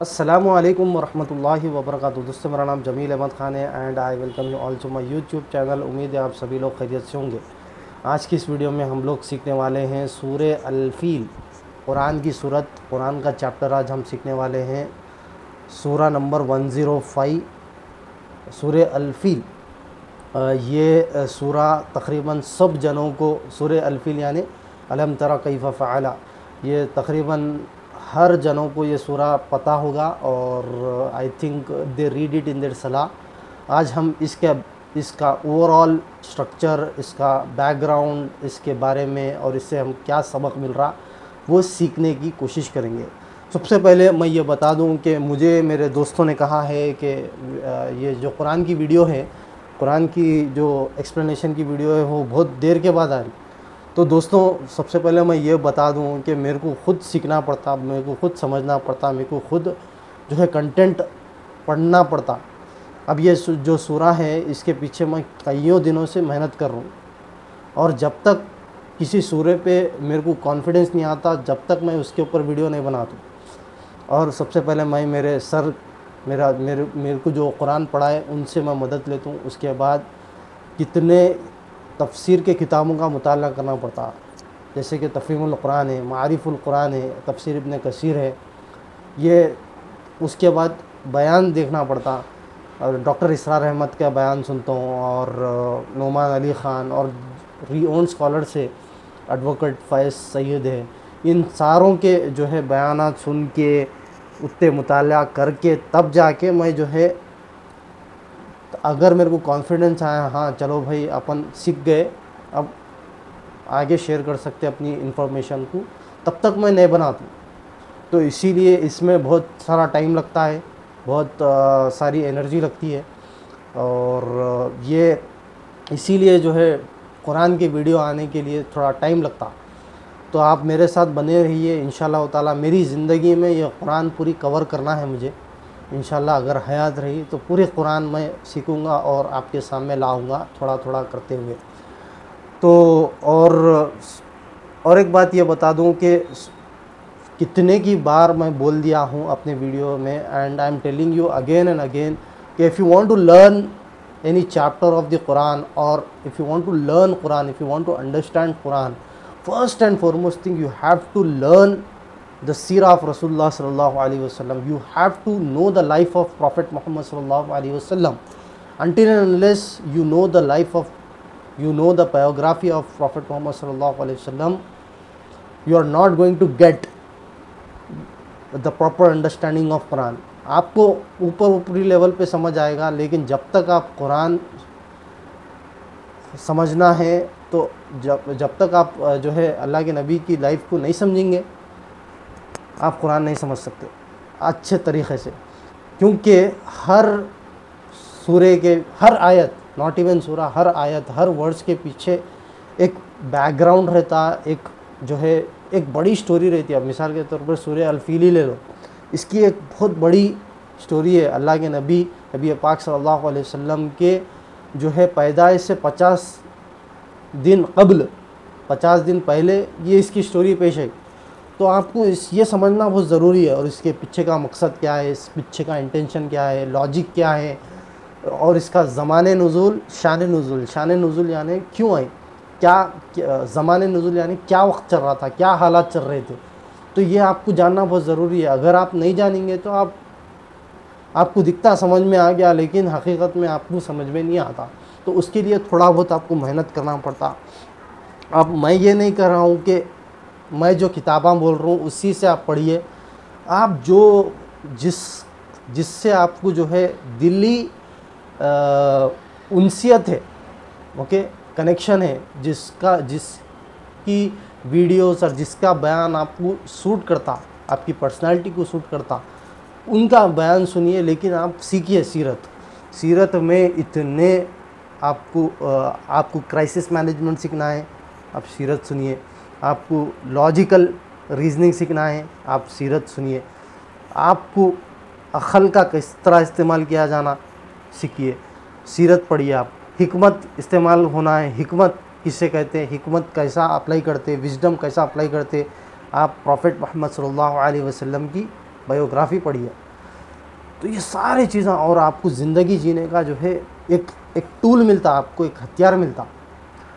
असलकम वरहमल वबरक दोस्तों, मेरा नाम जमील अहमद ख़ान है and I welcome you all to my YouTube channel उम्मीद है आप सभी लोग खैरियत से होंगे। आज की इस वीडियो में हम लोग सीखने वाले हैं सूर अलफील, कुरान की सूरत। कुरान का चैप्टर आज हम सीखने वाले हैं। सूरा नंबर 105 सूर अलफील। ये सूरा तकरीबन सब जनों को, सूर अलफील यानी अलम तरा कई फ़ाला ये तकरीबन हर जनों को ये सूरा पता होगा और I think they read it in their सलाह आज हम इसके, इसका ओवरऑल स्ट्रक्चर इसका बैकग्राउंड इसके बारे में और इससे हम क्या सबक मिल रहा, वो सीखने की कोशिश करेंगे। सबसे पहले मैं ये बता दूँ कि मुझे, मेरे दोस्तों ने कहा है कि ये जो कुरान की वीडियो है, कुरान की जो एक्सप्लेनेशन की वीडियो है, वो बहुत देर के बाद आ रही तो दोस्तों, सबसे पहले मैं ये बता दूँ कि मेरे को ख़ुद सीखना पड़ता, मेरे को ख़ुद समझना पड़ता, मेरे को ख़ुद जो है कंटेंट पढ़ना पड़ता। अब ये जो सूरा है, इसके पीछे मैं कईयों दिनों से मेहनत कर रहा हूँ। और जब तक किसी सूर्य पे मेरे को कॉन्फिडेंस नहीं आता, जब तक मैं उसके ऊपर वीडियो नहीं बनाता और सबसे पहले मैं, मेरे सर, मेरा, मेरे मेरे को जो कुरान पढ़ाए उनसे मैं मदद लेता हूँ। उसके बाद कितने तफसीर के किताबों का मुताल करना पड़ता। जैसे कि तफ़ीमुल्कुरान है मारिफुल्कुरान है, तफसर इबन कसीर है। ये उसके बाद बयान देखना पड़ता। और डॉक्टर इसरार अहमद का बयान सुनता हूँ और नुमान अली ख़ान और री ओन स्कॉलर से एडवोकेट फैज़ सैद है। इन सारों के जो है बयान सुन के उतने मुताल करके तब जाके मैं जो है अगर मेरे को कॉन्फिडेंस आया हाँ चलो भाई अपन सीख गए अब आगे शेयर कर सकते अपनी इन्फॉर्मेशन को तब तक मैं नहीं बनाता तो इसीलिए इसमें बहुत सारा टाइम लगता है बहुत आ, सारी एनर्जी लगती है। और ये इसीलिए जो है कुरान की वीडियो आने के लिए थोड़ा टाइम लगता। तो आप मेरे साथ बने रहिए इन ताला मेरी ज़िंदगी में ये कुरान पूरी कवर करना है मुझे। इनशाला अगर हयात रही तो पूरे कुरान में सीखूँगा और आपके सामने लाऊँगा थोड़ा थोड़ा करते हुए। तो और और एक बात ये बता दूँ कि कितने की बार मैं बोल दिया हूँ अपने वीडियो में and I am telling you again and again कि if you want to learn any chapter of the Quran और if you want to learn Quran if you want to understand Quran first and foremost thing you have to learn the seerah of Rasulullah sallallahu alaihi wasallam. You have to know the life of Prophet Muhammad sallallahu alaihi wasallam. Until and unless you know the life of, you know the biography of Prophet Muhammad sallallahu alaihi wasallam, you are not going to get the proper understanding of Quran. आपको ऊपर ऊपरी level पे समझ आएगा लेकिन जब तक आप कुरान समझना है तो जब जब तक आप जो है अल्लाह के नबी की लाइफ को नहीं समझेंगे आप कुरान नहीं समझ सकते। अच्छे तरीक़े से। क्योंकि हर सूर्य के, हर आयत नॉट इवन सूरा, हर आयत, हर वर्ड्स के पीछे एक बैकग्राउंड रहता, एक जो है, एक बड़ी स्टोरी रहती है। मिसाल के तौर पर सूर्य अल्फीली ले लो। इसकी एक बहुत बड़ी स्टोरी है, अल्लाह के नबी नबी पाक सल्लल्लाहु अलैहि वसल्लम के जो है पैदाइश से पचास दिन कबल, पचास दिन पहले ये इसकी स्टोरी पेश है तो आपको इस, ये समझना बहुत ज़रूरी है और इसके पीछे का मकसद क्या है, इस पीछे का इंटेंशन क्या है लॉजिक क्या है और इसका ज़मान नज़ुल, शान नज़ुल। शान नज़ुल यानी क्यों आई? क्या ज़मान नज़ुल यानी क्या वक्त चल रहा था, क्या हालात चल रहे थे? तो ये आपको जानना बहुत ज़रूरी है। अगर आप नहीं जानेंगे तो आप, आपको दिखता समझ में आ गया, लेकिन हकीकत में आपको समझ में नहीं आता। तो उसके लिए थोड़ा बहुत आपको मेहनत करना पड़ता। अब मैं ये नहीं कर रहा हूँ कि मैं जो किताबें बोल रहा हूँ, उसी से आप पढ़िए। आप जो जिस, जिससे आपको जो है दिल्ली उनसीयत है, ओके, कनेक्शन है, जिसका, जिसकी वीडियोस और जिसका बयान आपको सूट करता, आपकी पर्सनालिटी को सूट करता, उनका बयान सुनिए, लेकिन आप सीखिए सीरत। सीरत में इतने आपको आपको क्राइसिस मैनेजमेंट सीखना है, आप सीरत सुनिए। आपको लॉजिकल रीजनिंग सीखना है, आप सीरत सुनिए। आपको अखल का किस तरह इस्तेमाल किया जाना सीखिए। सीरत पढ़िए आप। हिकमत इस्तेमाल होना है। हिकमत किससे कहते हैं? हिकमत कैसा अप्लाई करते? विजडम कैसा अप्लाई करते? आप प्रॉफिट मोहम्मद सल्लल्लाहु अलैहि वसल्लम की बायोग्राफ़ी पढ़िए। तो ये सारी चीज़ें और आपको ज़िंदगी जीने का जो है एक एक टूल मिलता, आपको एक हथियार मिलता।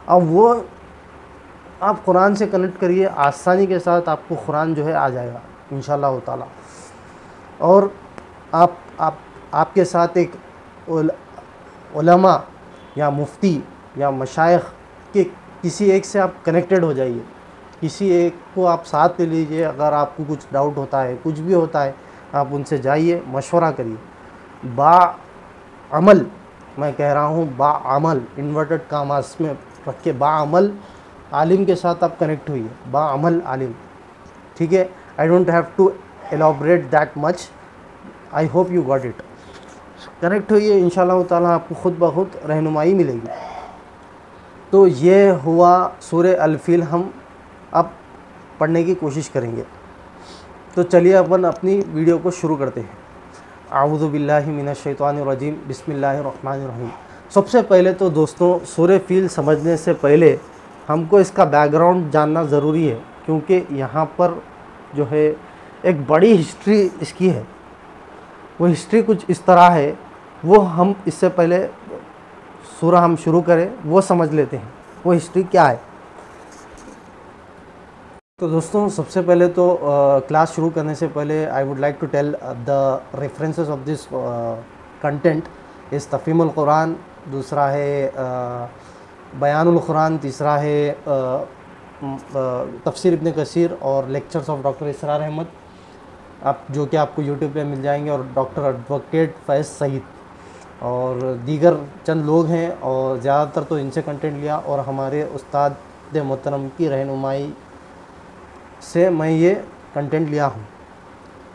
अब वो आप कुरान से कनेक्ट करिए, आसानी के साथ आपको कुरान जो है आ जाएगा इन ताला। और आप आप, आपके साथ एक उलमा या मुफ्ती या मशाइ के किसी एक से आप कनेक्टेड हो जाइए। किसी एक को आप साथ ले लीजिए, अगर आपको कुछ डाउट होता है, कुछ भी होता है, आप उनसे जाइए, मशवरा करिए। बा अमल, मैं कह रहा हूँ बा अमल इन्वर्टेड कामास में रख के बा अमल आलिम के साथ आप कनेक्ट हुई है, बा अमल आलिम। ठीक है? I don't have to elaborate that much I hope you got it connect हुई है इन ताला आपको ख़ुद ब खुद रहनुमाई मिलेगी। तो ये हुआ सूर अलफिल, हम अब पढ़ने की कोशिश करेंगे। तो चलिए अपन अपनी वीडियो को शुरू करते हैं। आउज़बिल्लिमिनशैतवानरजीम बसमीम सबसे पहले तो दोस्तों सूर्य फील समझने से पहले हमको इसका बैकग्राउंड जानना ज़रूरी है, क्योंकि यहाँ पर जो है एक बड़ी हिस्ट्री इसकी है। वो हिस्ट्री कुछ इस तरह है, वो हम इससे पहले सूर्य हम शुरू करें, वो समझ लेते हैं, वो हिस्ट्री क्या है। तो दोस्तों, सबसे पहले तो क्लास शुरू करने से पहले I would like to tell the references of this content इस तफ़ीमुल कुरान दूसरा है बयानुल कुरान तीसरा है तफसीर इब्न कसीर और lectures of doctor Israr Ahmed. आप जो कि आपको यूट्यूब पे मिल जाएँगे और डॉक्टर एडवोकेट फैज़ सईद। और दीगर चंद लोग हैं और ज़्यादातर तो इनसे कंटेंट लिया और हमारे उस्ताद मोहतरम की रहनुमाई से मैं ये कंटेंट लिया हूँ।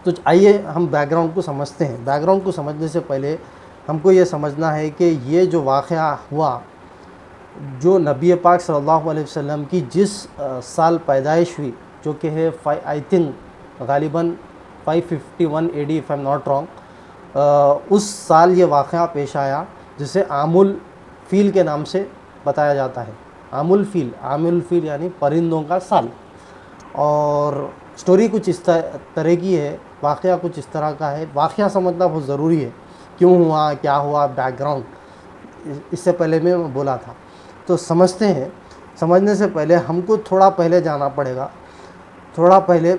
तो आइए हम बैकग्राउंड को समझते हैं। बैकग्राउंड को समझने से पहले हमको ये समझना है कि ये जो वाक़ हुआ जो नबी पाक सल्लल्लाहु अलैहि वसल्लम की जिस साल पैदाइश हुई, जो कि है फाइ, आई थिंक गालिबा 551 A D if I'm not wrong उस साल ये वाक़ पेश आया, जिसे आमुल फ़ील के नाम से बताया जाता है। आमुल फ़ील आमुल फ़ील यानी परिंदों का साल। और स्टोरी कुछ इस तरह की है वाक़ कुछ इस तरह का है। वाक़ समझना बहुत ज़रूरी है, क्यों हुआ, क्या हुआ, बैकग्राउंड इससे पहले मैं बोला था। तो समझते हैं। समझने से पहले हमको थोड़ा पहले जाना पड़ेगा। थोड़ा पहले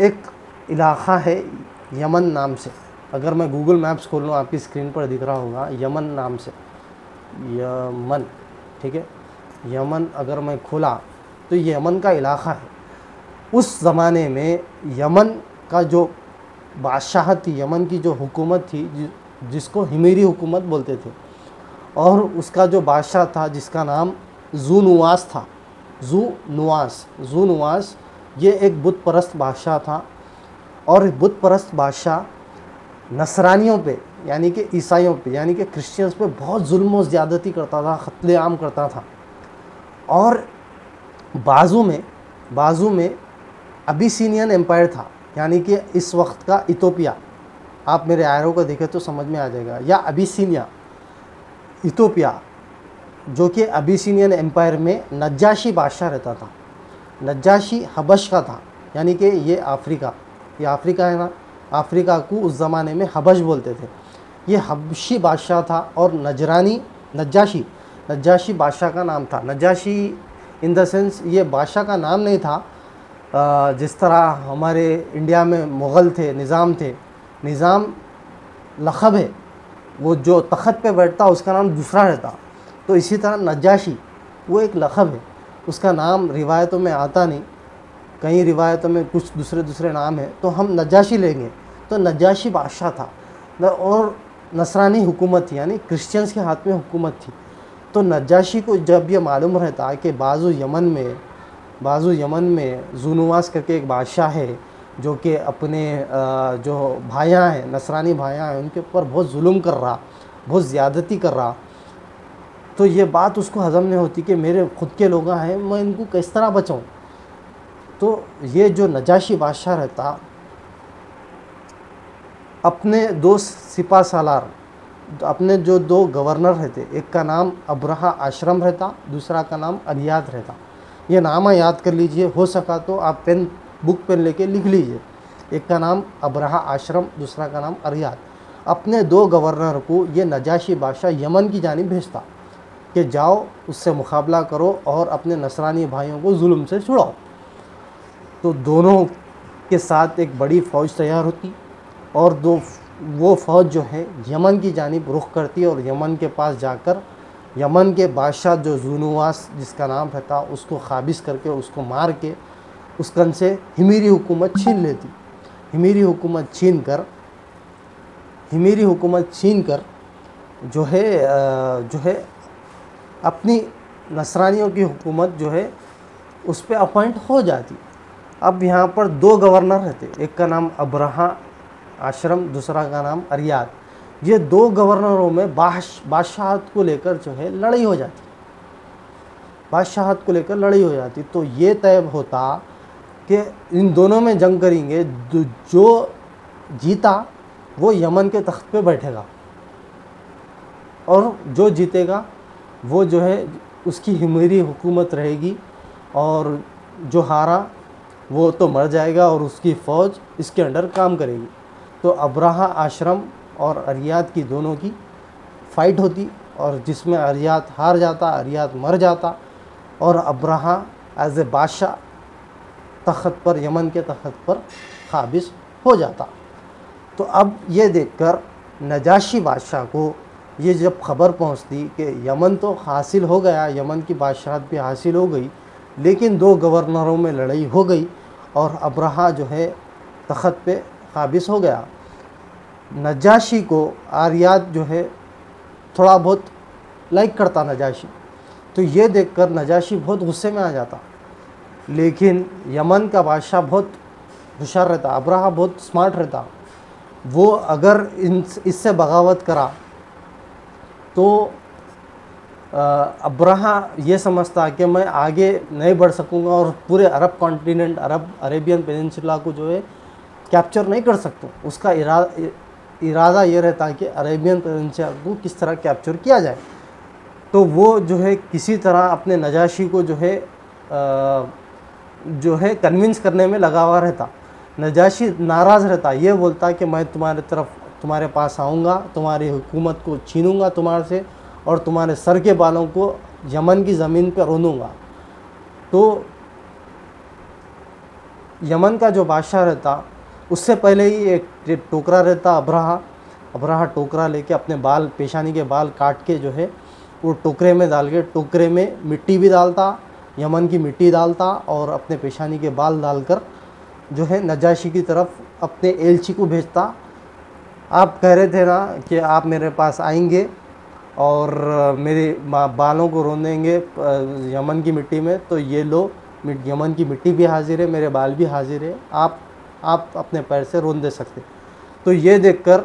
एक इलाक़ा है यमन नाम से। अगर मैं गूगल मैप्स खोल लूँ, आपकी स्क्रीन पर दिख रहा होगा, यमन नाम से। यमन, ठीक है? यमन अगर मैं खोला तो यमन का इलाक़ा है। उस ज़माने में यमन का जो बादशाह थी, यमन की जो हुकूमत थी जिसको हिमेरी हुकूमत बोलते थे और उसका जो बादशाह था, जिसका नाम जू नुवास था। जू नुवास जू नुवास ये एक बुत परस्त बादशाह था। और बुत परस्त बादशाह नसरानियों पे, यानी कि ईसाइयों पे, यानी कि क्रिश्चियंस पे बहुत जुल्म ज़्यादती करता था ख़त्ल आम करता था। और बाजू में बाजू में अबिसीनियन एम्पायर था, यानी कि इस वक्त का इतोपिया आप मेरे आयरों को देखें तो समझ में आ जाएगा। या अबिसीनिया इतोपिया जो कि अबिसीनियन एम्पायर में नजाशी बादशाह रहता था। नजाशी हबश का था, यानी कि ये अफ्रीका। ये अफ्रीका है ना? अफ्रीका को उस ज़माने में हबश बोलते थे। ये हबशी बादशाह था और नजरानी नजाशी नजाशी बादशाह का नाम था। नजाशी इन द सेंस ये बादशाह का नाम नहीं था। जिस तरह हमारे इंडिया में मुग़ल थे, निज़ाम थे। निज़ाम लखब है। वो जो तख़त पे बैठता, उसका नाम दूसरा रहता। तो इसी तरह नजाशी वो एक लखब है। उसका नाम रिवायतों में आता नहीं। कई रिवायतों में कुछ दूसरे दूसरे नाम हैं। तो हम नजाशी लेंगे। तो नजाशी बादशाह था। और नसरानी हुकूमत थी, यानी क्रिश्चियंस के हाथ में हुकूमत थी। तो नजाशी को जब ये मालूम रहता कि बाज़ू यमन में, बाजू यमन में जूनवास करके एक बादशाह है जो कि अपने जो भाइयाँ हैं, नसरानी भाइयाँ हैं, उनके ऊपर बहुत जुल्म कर रहा, बहुत ज़्यादती कर रहा। तो ये बात उसको हज़म नहीं होती कि मेरे ख़ुद के लोग हैं, मैं इनको किस तरह बचाऊँ? तो ये जो नजाशी बादशाह रहता, अपने दो सिपा सालार अपने जो दो गवर्नर रहते, एक का नाम अब्रहा आश्रम रहता, दूसरा का नाम अलियात रहता। ये नामा याद कर लीजिए, हो सका तो आप पेन बुक पेन लेके लिख लीजिए। एक का नाम अब्रहा आश्रम, दूसरा का नाम अरियाद। अपने दो गवर्नर को ये नजाशी बादशाह यमन की जानब भेजता कि जाओ, उससे मुकाबला करो और अपने नसरानी भाइयों को जुल्म से छुड़ाओ। तो दोनों के साथ एक बड़ी फ़ौज तैयार होती और दो वो फ़ौज जो है, यमन की जानब रुख करती और यमन के पास जाकर यमन के बादशाह जो जूनवास जिसका नाम रहता, उसको खाबिज करके, उसको मार के उसकन से हिमीरी हुकूमत छीन लेती। हिमीरी हुकूमत छीन कर हिमीरी हुकूमत छीन कर जो है जो है, अपनी नसरानियों की हुकूमत जो है, उस पर अपॉइंट हो जाती। अब यहाँ पर दो गवर्नर रहते, एक का नाम अब्रहा आश्रम, दूसरा का नाम अरियाद। ये दो गवर्नरों में बादशाहत को लेकर जो है लड़ाई हो जाती। बादशाहत को लेकर लड़ाई हो जाती। तो ये तय होता कि इन दोनों में जंग करेंगे, जो जीता, वो यमन के तख्त पे बैठेगा। और जो जीतेगा, वो जो है, उसकी हिमरी हुकूमत रहेगी और जो हारा, वो तो मर जाएगा और उसकी फ़ौज इसके अंडर काम करेगी। तो अब्राहा आश्रम और अरियात की दोनों की फ़ाइट होती और जिसमें अरियात हार जाता अरियात मर जाता और अब्राहा एज ए बादशाह तख्त पर, यमन के तख्त पर काबिज हो जाता। तो अब ये देखकर नजाशी बादशाह को ये जब ख़बर पहुँचती कि यमन तो हासिल हो गया, यमन की बादशाहत भी हासिल हो गई, लेकिन दो गवर्नरों में लड़ाई हो गई और अब्रहा जो है तख़त पे काबिज हो गया। नजाशी को आर्यात जो है थोड़ा बहुत लाइक करता नजाशी। तो ये देखकर नजाशी बहुत गुस्से में आ जाता। लेकिन यमन का बादशाह बहुत होशियार रहता अब्राहा बहुत स्मार्ट रहता। वो अगर इन इससे बगावत करा तो अब्राहा ये समझता कि मैं आगे नहीं बढ़ सकूँगा और पूरे Arab continent Arab Arabian peninsula को जो है कैप्चर नहीं कर सकता। उसका इरादा इरादा ये रहता कि अरेबियन पेनिनसुला को किस तरह कैप्चर किया जाए। तो वो जो है किसी तरह अपने नजाशी को जो है आ, जो है कन्विंस करने में लगा हुआ रहता। नजाशी नाराज़ रहता, ये बोलता कि मैं तुम्हारे तरफ़, तुम्हारे पास आऊँगा, तुम्हारी हुकूमत को छीनूँगा तुम्हारे से और तुम्हारे सर के बालों को यमन की ज़मीन पर रोनूँगा। तो यमन का जो बादशाह रहता, उससे पहले ही एक टोकरा रहता, अब्राहा। अब्राहा टोकरा लेके अपने बाल, पेशानी के बाल काट के जो है, वो टोकरे में डाल के, टोकरे में मिट्टी भी डालता यमन की मिट्टी डालता और अपने पेशानी के बाल डालकर जो है नजाशी की तरफ़ अपने एलची को भेजता। आप कह रहे थे ना कि आप मेरे पास आएँगे और मेरे बालों को रोन देंगे यमन की मिट्टी में तो ये लो यमन की मिट्टी भी हाजिर है, मेरे बाल भी हाजिर है, आप आप अपने पैर से रोन दे सकते। तो ये देखकर,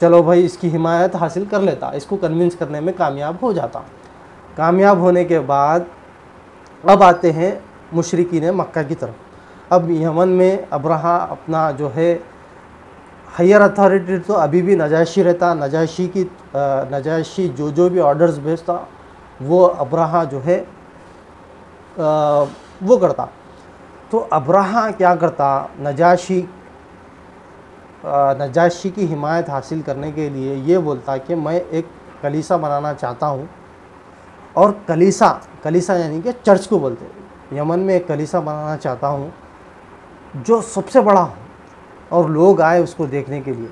चलो भाई, इसकी हिमायत हासिल कर लेता, इसको कन्विंस करने में कामयाब हो जाता। कामयाब होने के बाद अब आते हैं मुशरकी ने मक्का की तरफ़। अब यमन में अब्रहा अपना जो है हायर अथॉरिटी तो अभी भी नजायशी रहता नजायशी की नजायशी जो जो भी ऑर्डर्स भेजता वो अब्रहा जो है आ, वो करता। तो अब्राहा क्या करता? नजाशी नजाशी की हिमायत हासिल करने के लिए ये बोलता कि मैं एक कलीसा बनाना चाहता हूँ। और कलीसा कलीसा यानी कि चर्च को बोलते हैं। यमन में एक कलीसा बनाना चाहता हूँ, जो सबसे बड़ा हो, और लोग आए उसको देखने के लिए,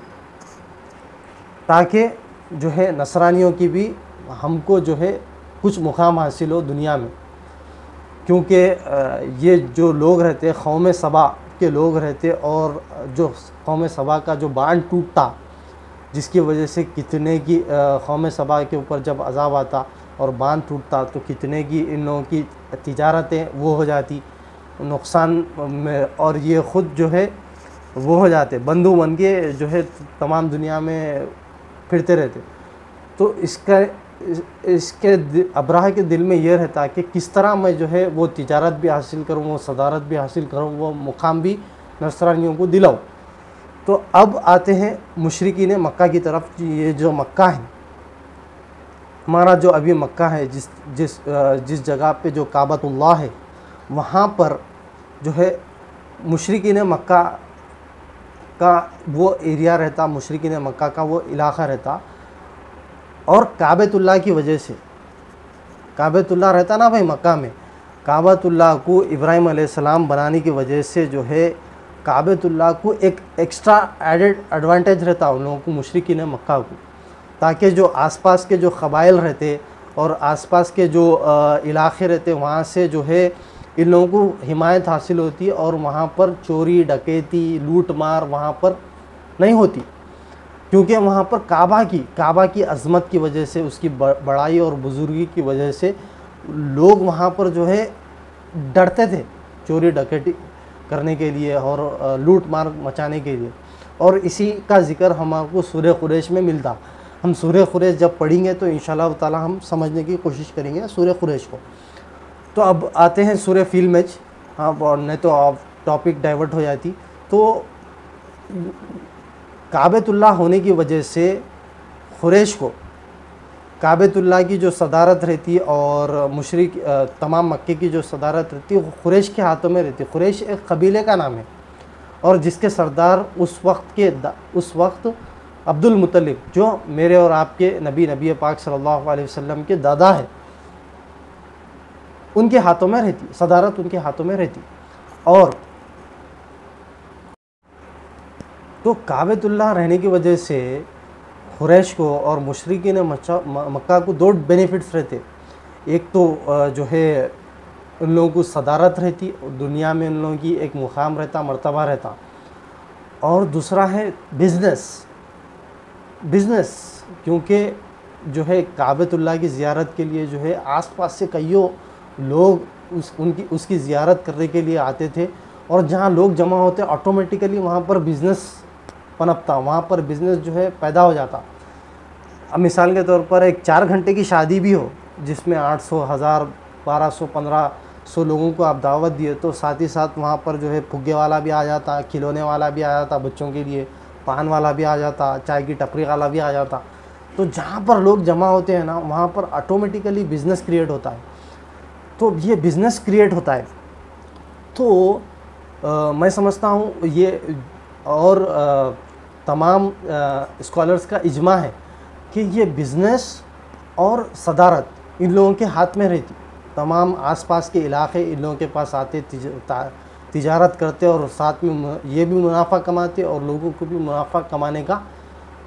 ताकि जो है नसरानियों की भी हमको जो है कुछ मुकाम हासिल हो दुनिया में। क्योंकि ये जो लोग रहते कौम सबा के लोग रहते और जो कौम सबा का जो बाँध टूटता, जिसकी वजह से कितने की कौम सबा के ऊपर जब अजाब आता और बाँध टूटता तो कितने की इन लोगों की तजारतें वो हो जाती, नुकसान में और ये ख़ुद जो है वो हो जाते, बंधु बन के जो है तमाम दुनिया में फिरते रहते। तो इसका, इसके अब्राह के दिल में ये रहता कि किस तरह मैं जो है वो तजारत भी हासिल करूँ, वो सदारत भी हासिल करूँ, वो मुकाम भी नसरानियों को दिलाऊँ। तो अब आते हैं मुशरकी ने मक्का की तरफ़, ये जो मक्का है हमारा जो अभी मक्का है, जिस जिस जिस जगह पे जो काबतुल्लाह है, वहाँ पर जो है मुशरकी ने मक्का का वो एरिया रहता, मुशरकिन मक्का का वो इलाक़ा रहता। और काबतुल्ला की वजह से काबतुल्ला रहता ना भाई मक्का में काबतुल्ला को इब्राहिम सलाम बनाने की वजह से जो है काबतुल्ला को एक एक्स्ट्रा एडेड एडवांटेज रहता उन लोगों को, मुशरकिन मक्का को। ताकि जो आसपास के जो कबाइल रहते और आसपास के जो इलाके रहते, वहाँ से जो है, इन लोगों को हिमायत हासिल होती और वहाँ पर चोरी, डकैती लूट मार वहाँ पर नहीं होती। क्योंकि वहाँ पर काबा की काबा की अजमत की वजह से, उसकी बड़ाई और बुज़ुर्गी की वजह से लोग वहाँ पर जो है, डरते थे चोरी, डकैती करने के लिए और लूट मार मचाने के लिए। और इसी का ज़िक्र हमको सूर्य खुरेश में मिलता। हम सूर्य खुरेश जब पढ़ेंगे तो इन ताला हम समझने की कोशिश करेंगे सूर्य खुरेश को। तो अब आते हैं सूर्य फील मैच हाँ और नहीं तो आप टॉपिक डाइवर्ट हो जाती। तो काबतुल्ला होने की वजह से खुरेश को काबतुल्ला की जो सदारत रहती और मुशरक तमाम मक्के की जो सदारत रहती, वो खुरेश के हाथों में रहती। खुरेश एक कबीले का नाम है। और जिसके सरदार उस वक्त के उस वक्त अब्दुल मुतलिब जो मेरे और आपके नबी नबी पाक सल्लल्लाहु अलैहि वसल्लम के दादा है, उनके हाथों में रहती, सदारत उनके हाथों में रहती। और तो काबतुल्ला रहने की वजह से खुरैश को और मशरक़ी ने मक्का को दो बेनिफिट्स रहते। एक तो जो है, उन लोगों को सदारत रहती, दुनिया में उन लोगों की एक मुकाम रहता, मर्तबा रहता। और दूसरा है बिज़नेस। बिज़नेस, क्योंकि जो है काबतुल्ला की ज़ियारत के लिए जो है आसपास से कईयों लोग उस, उनकी, उसकी ज़ियारत करने के लिए आते थे और जहाँ लोग जमा होते ऑटोमेटिकली वहाँ पर बिज़नेस पनपता, वहाँ पर बिज़नेस जो है पैदा हो जाता। अब मिसाल के तौर पर एक चार घंटे की शादी भी हो, जिसमें आठ सौ, हज़ार, बारह सौ, पंद्रह सौ लोगों को आप दावत दिए तो साथ ही साथ वहाँ पर जो है फुग्गे वाला भी आ जाता, खिलौने वाला भी आ जाता बच्चों के लिए। पान वाला भी आ जाता चाय की टपरी वाला भी आ जाता। तो जहाँ पर लोग जमा होते हैं ना वहाँ पर ऑटोमेटिकली बिज़नेस क्रिएट होता है। तो ये बिज़नेस क्रिएट होता है। तो आ, मैं समझता हूँ ये और आ, तमाम स्कॉलर्स का इजमा है कि ये बिज़नेस और सदारत इन लोगों के हाथ में रहती। तमाम आसपास के इलाके इन लोगों के पास आते तिजारत करते और साथ में ये भी मुनाफा कमाते और लोगों को भी मुनाफा कमाने का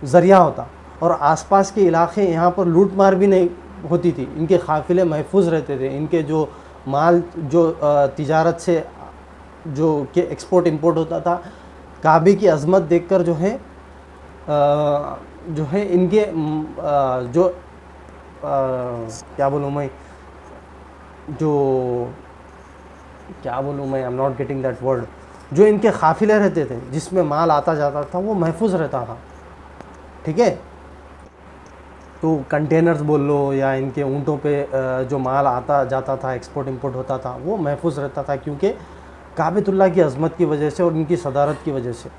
ज़रिया होता। और आसपास के इलाके यहाँ पर लूट मार भी नहीं होती थी। इनके काफ़िले महफूज रहते थे। इनके जो माल, जो तिजारत से, जो के एक्सपोर्ट इंपोर्ट होता था, काबे की अजमत देखकर जो है जो है इनके जो क्या बोलूँ मैं, जो क्या बोलूँ मैं I am not getting that word जो इनके काफ़िले रहते थे, जिसमें माल आता जाता था, वो महफूज रहता था। ठीक है? तो कंटेनर्स बोल लो या इनके ऊँटों पे जो माल आता जाता था एक्सपोर्ट इंपोर्ट होता था, वो महफूज रहता था, क्योंकि काबतुल्ला की अजमत की वजह से और इनकी सदारत की वजह से।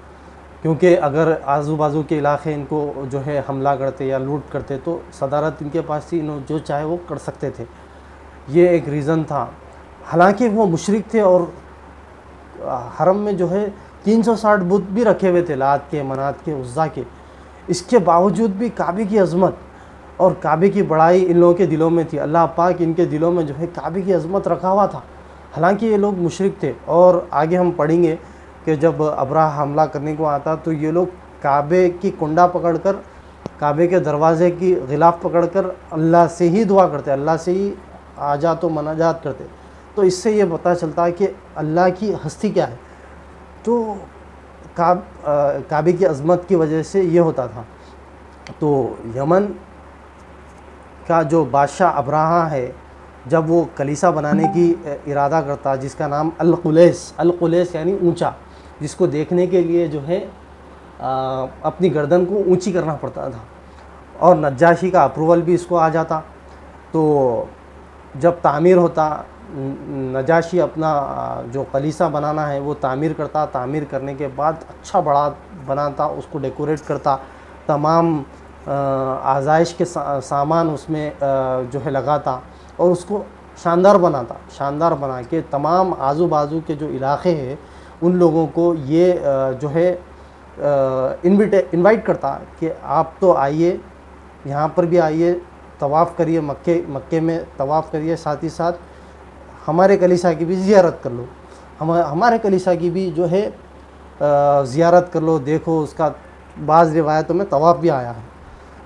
क्योंकि अगर आजू बाजू के इलाके इनको जो है हमला करते या लूट करते तो सदारत इनके पास थी, इन्हों जो चाहे वो कर सकते थे। ये एक रीज़न था। हालाँकि वो मुशरक थे और हरम में जो है 360 बुत भी रखे हुए थे लात के मनात के, उज़्ज़ा के। इसके बावजूद भी काबे की अजमत और काबे की बड़ाई इन लोगों के दिलों में थी। अल्लाह पाक इनके दिलों में जो है काबे की अजमत रखा हुआ था। हालाँकि ये लोग मुशरक थे और आगे हम पढ़ेंगे कि जब अबरा हमला करने को आता तो ये लोग काबे की कुंडा पकड़कर, काबे के दरवाज़े की गिलाफ पकड़कर अल्लाह से ही दुआ करते, अल्लाह से ही आजात व मनाजात करते। तो इससे ये पता चलता है कि अल्लाह की हस्ती क्या है। तो काब काबे की अजमत की वजह से ये होता था। तो यमन का जो बादशाह अबराहा है जब वो कलीसा बनाने की इरादा करता जिसका नाम अलकुलेस अलकुलेस यानी ऊँचा जिसको देखने के लिए जो है आ, अपनी गर्दन को ऊँची करना पड़ता था। और नज्जाशी का अप्रूवल भी इसको आ जाता। तो जब तामीर होता नजाशी अपना जो कलीसा बनाना है वो तामीर करता। तामीर करने के बाद अच्छा बड़ा बनाता उसको डेकोरेट करता। तमाम आज़ाइश के सा, सामान उसमें जो है लगाता और उसको शानदार बनाता। शानदार बना के तमाम आजू बाजू के जो इलाके हैं उन लोगों को ये जो है इनविटे इनवाइट करता कि आप तो आइए यहाँ पर भी आइए तवाफ़ करिए मक्के मक्के में तवाफ़ करिए साथ ही साथ। हमारे कलीसा की भी ज़ियारत कर लो। हम, हमारे कलीसा की भी जो है ज़ियारत कर लो, देखो, उसका बाज़ रिवायतों में तवाफ़ भी आया है।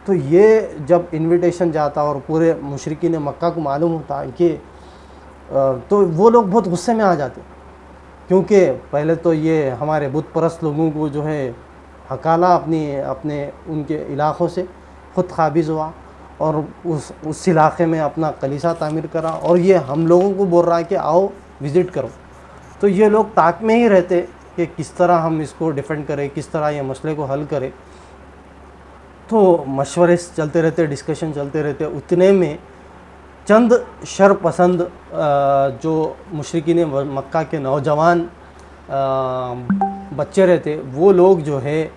तो ये जब इनविटेशन जाता और पूरे मुशरकी ने मक्का को मालूम होता कि तो वो लोग बहुत गुस्से में आ जाते। क्योंकि पहले तो ये हमारे बुत परस्त लोगों को जो है, हकाला अपनी, अपने उनके इलाक़ों से ख़ुद काबिज़ हुआ। और उस उस इलाक़े में अपना कलीसा तामीर करा और ये हम लोगों को बोल रहा है कि आओ विज़िट करो। तो ये लोग ताक में ही रहते कि किस तरह हम इसको डिफेंड करें, किस तरह ये मसले को हल करें। तो मशवरे चलते रहते डिस्कशन चलते रहते, उतने में चंद शर पसंद जो मुशरकी ने मक्का के नौजवान बच्चे रहते, वो लोग जो है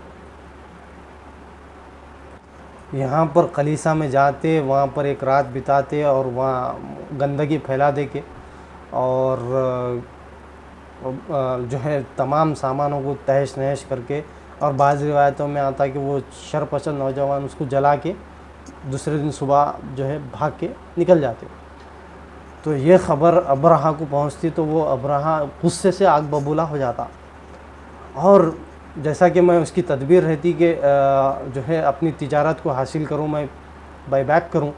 यहाँ पर कलीसा में जाते, वहाँ पर एक रात बिताते और वहाँ गंदगी फैला दे के और जो है तमाम सामानों को तहश नहश करके और बाज़ रिवायतों में आता कि वो शरपसंद नौजवान उसको जला के दूसरे दिन सुबह जो है भाग के निकल जाते। तो ये ख़बर अबरहा को पहुँचती तो वो अबरहा गुस्से से आग बबूला हो जाता। और जैसा कि मैं उसकी तदबीर रहती कि जो है, अपनी तिजारत को हासिल करूँ, मैं बाई बैक करूँ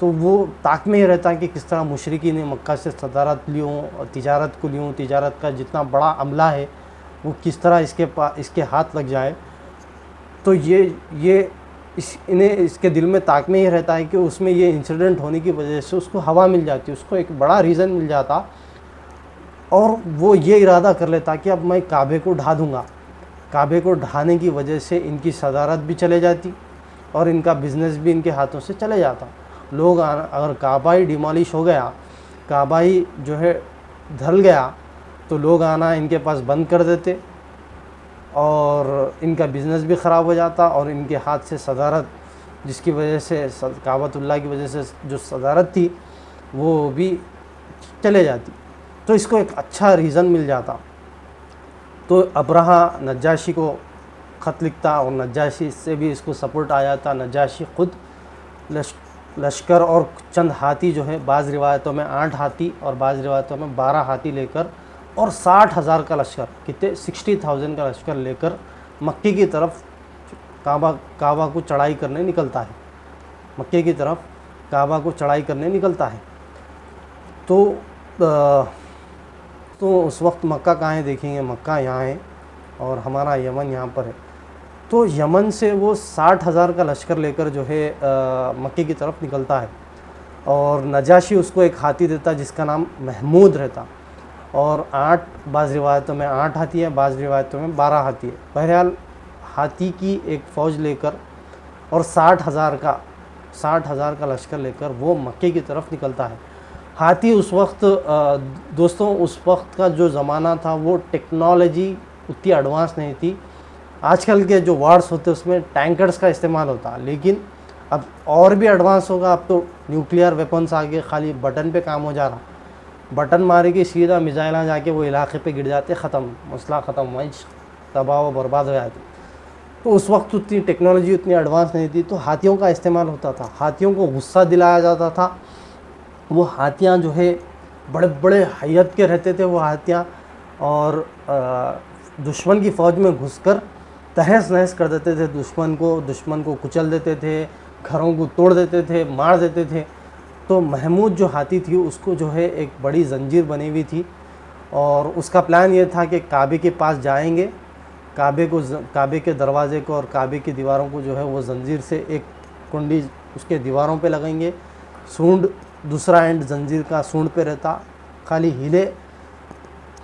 तो वो ताक में ही रहता है कि किस तरह मुशरकी ने मक्का से सदारत लियूँ, तजारत को लियूँ, तजारत का जितना बड़ा अमला है, वो किस तरह इसके पा, इसके हाथ लग जाए। तो ये ये इस, इन्हें इसके दिल में ताक में ही रहता है कि उसमें ये इंसिडेंट होने की वजह से उसको हवा मिल जाती, उसको एक बड़ा रीज़न मिल जाता और वो ये इरादा कर लेता कि अब मैं काबे को ढा दूँगा। काबे को ढाने की वजह से इनकी सदारत भी चले जाती और इनका बिज़नेस भी इनके हाथों से चले जाता। लोग अगर काबा ही डिमोलिश हो गया, काबा ही जो है ढल गया तो लोग आना इनके पास बंद कर देते और इनका बिज़नेस भी ख़राब हो जाता और इनके हाथ से सदारत, जिसकी वजह से काबतुल्ला की वजह से जो सदारत थी, वो भी चले जाती। तो इसको एक अच्छा रीज़न मिल जाता। तो अबरहा नजाशी को ख़त लिखता और नजाशी से भी इसको सपोर्ट आ जाता नजाशी ख़ुद लश्कर और चंद हाथी जो है बाज़ रिवायतों में आठ हाथी और बाज़ रिवायतों में बारह हाथी लेकर और साठ हज़ार का लश्कर कितने? सिक्सटी थाउज़ेंड का लश्कर लेकर मक्के की तरफ़ काबा काबा को चढ़ाई करने निकलता है। मक्के की तरफ़ काबा को चढ़ाई करने निकलता है। तो आ, तो उस वक्त मक्का कहाँ है देखेंगे, मक्का यहाँ है और हमारा यमन यहाँ पर है। तो यमन से वो साठ हज़ार का लश्कर लेकर जो है मक्के की तरफ़ निकलता है और नजाशी उसको एक हाथी देता जिसका नाम महमूद रहता और आठ बाज़ रिवायतों में आठ हाथी है, बाज़ रिवायतों में बारह हाथी है। बहरहाल हाथी की एक फ़ौज लेकर और साठ हज़ार का, साठ हज़ार का लश्कर लेकर वो मक्के की तरफ़ निकलता है। हाथी उस वक्त दोस्तों, उस वक्त का जो ज़माना था, वो टेक्नोलॉजी उतनी एडवांस नहीं थी। आजकल के जो वार्ड्स होते उसमें टैंकर्स का इस्तेमाल होता लेकिन अब और भी एडवांस होगा, अब तो न्यूक्लियर वेपन्स आगे खाली बटन पे काम हो जा रहा। बटन मारेगी सीधा मिज़ाइल आ जाके वो इलाके पे गिर जाते, ख़त्म, मसला ख़त्म, वहीं तबाह व बर्बाद हो जाती। तो उस वक्त उतनी टेक्नोलॉजी उतनी एडवांस नहीं थी तो हाथियों का इस्तेमाल होता था। हाथियों को गुस्सा दिलाया जाता था। वो हाथियाँ जो है बड़े बड़े हैत के रहते थे वो हाथियाँ और दुश्मन की फ़ौज में घुसकर तहस नहस कर देते थे। दुश्मन को दुश्मन को कुचल देते थे, घरों को तोड़ देते थे, मार देते थे। तो महमूद जो हाथी थी, उसको जो है एक बड़ी जंजीर बनी हुई थी और उसका प्लान ये था कि काबे के पास जाएँगे। काबे को काबे के दरवाज़े को और काबे की दीवारों को जो है वो जंजीर से एक कुंडी उसके दीवारों पे लगाएँगे। सूंड दूसरा एंड जंजीर का सूंड पे रहता, खाली हिले,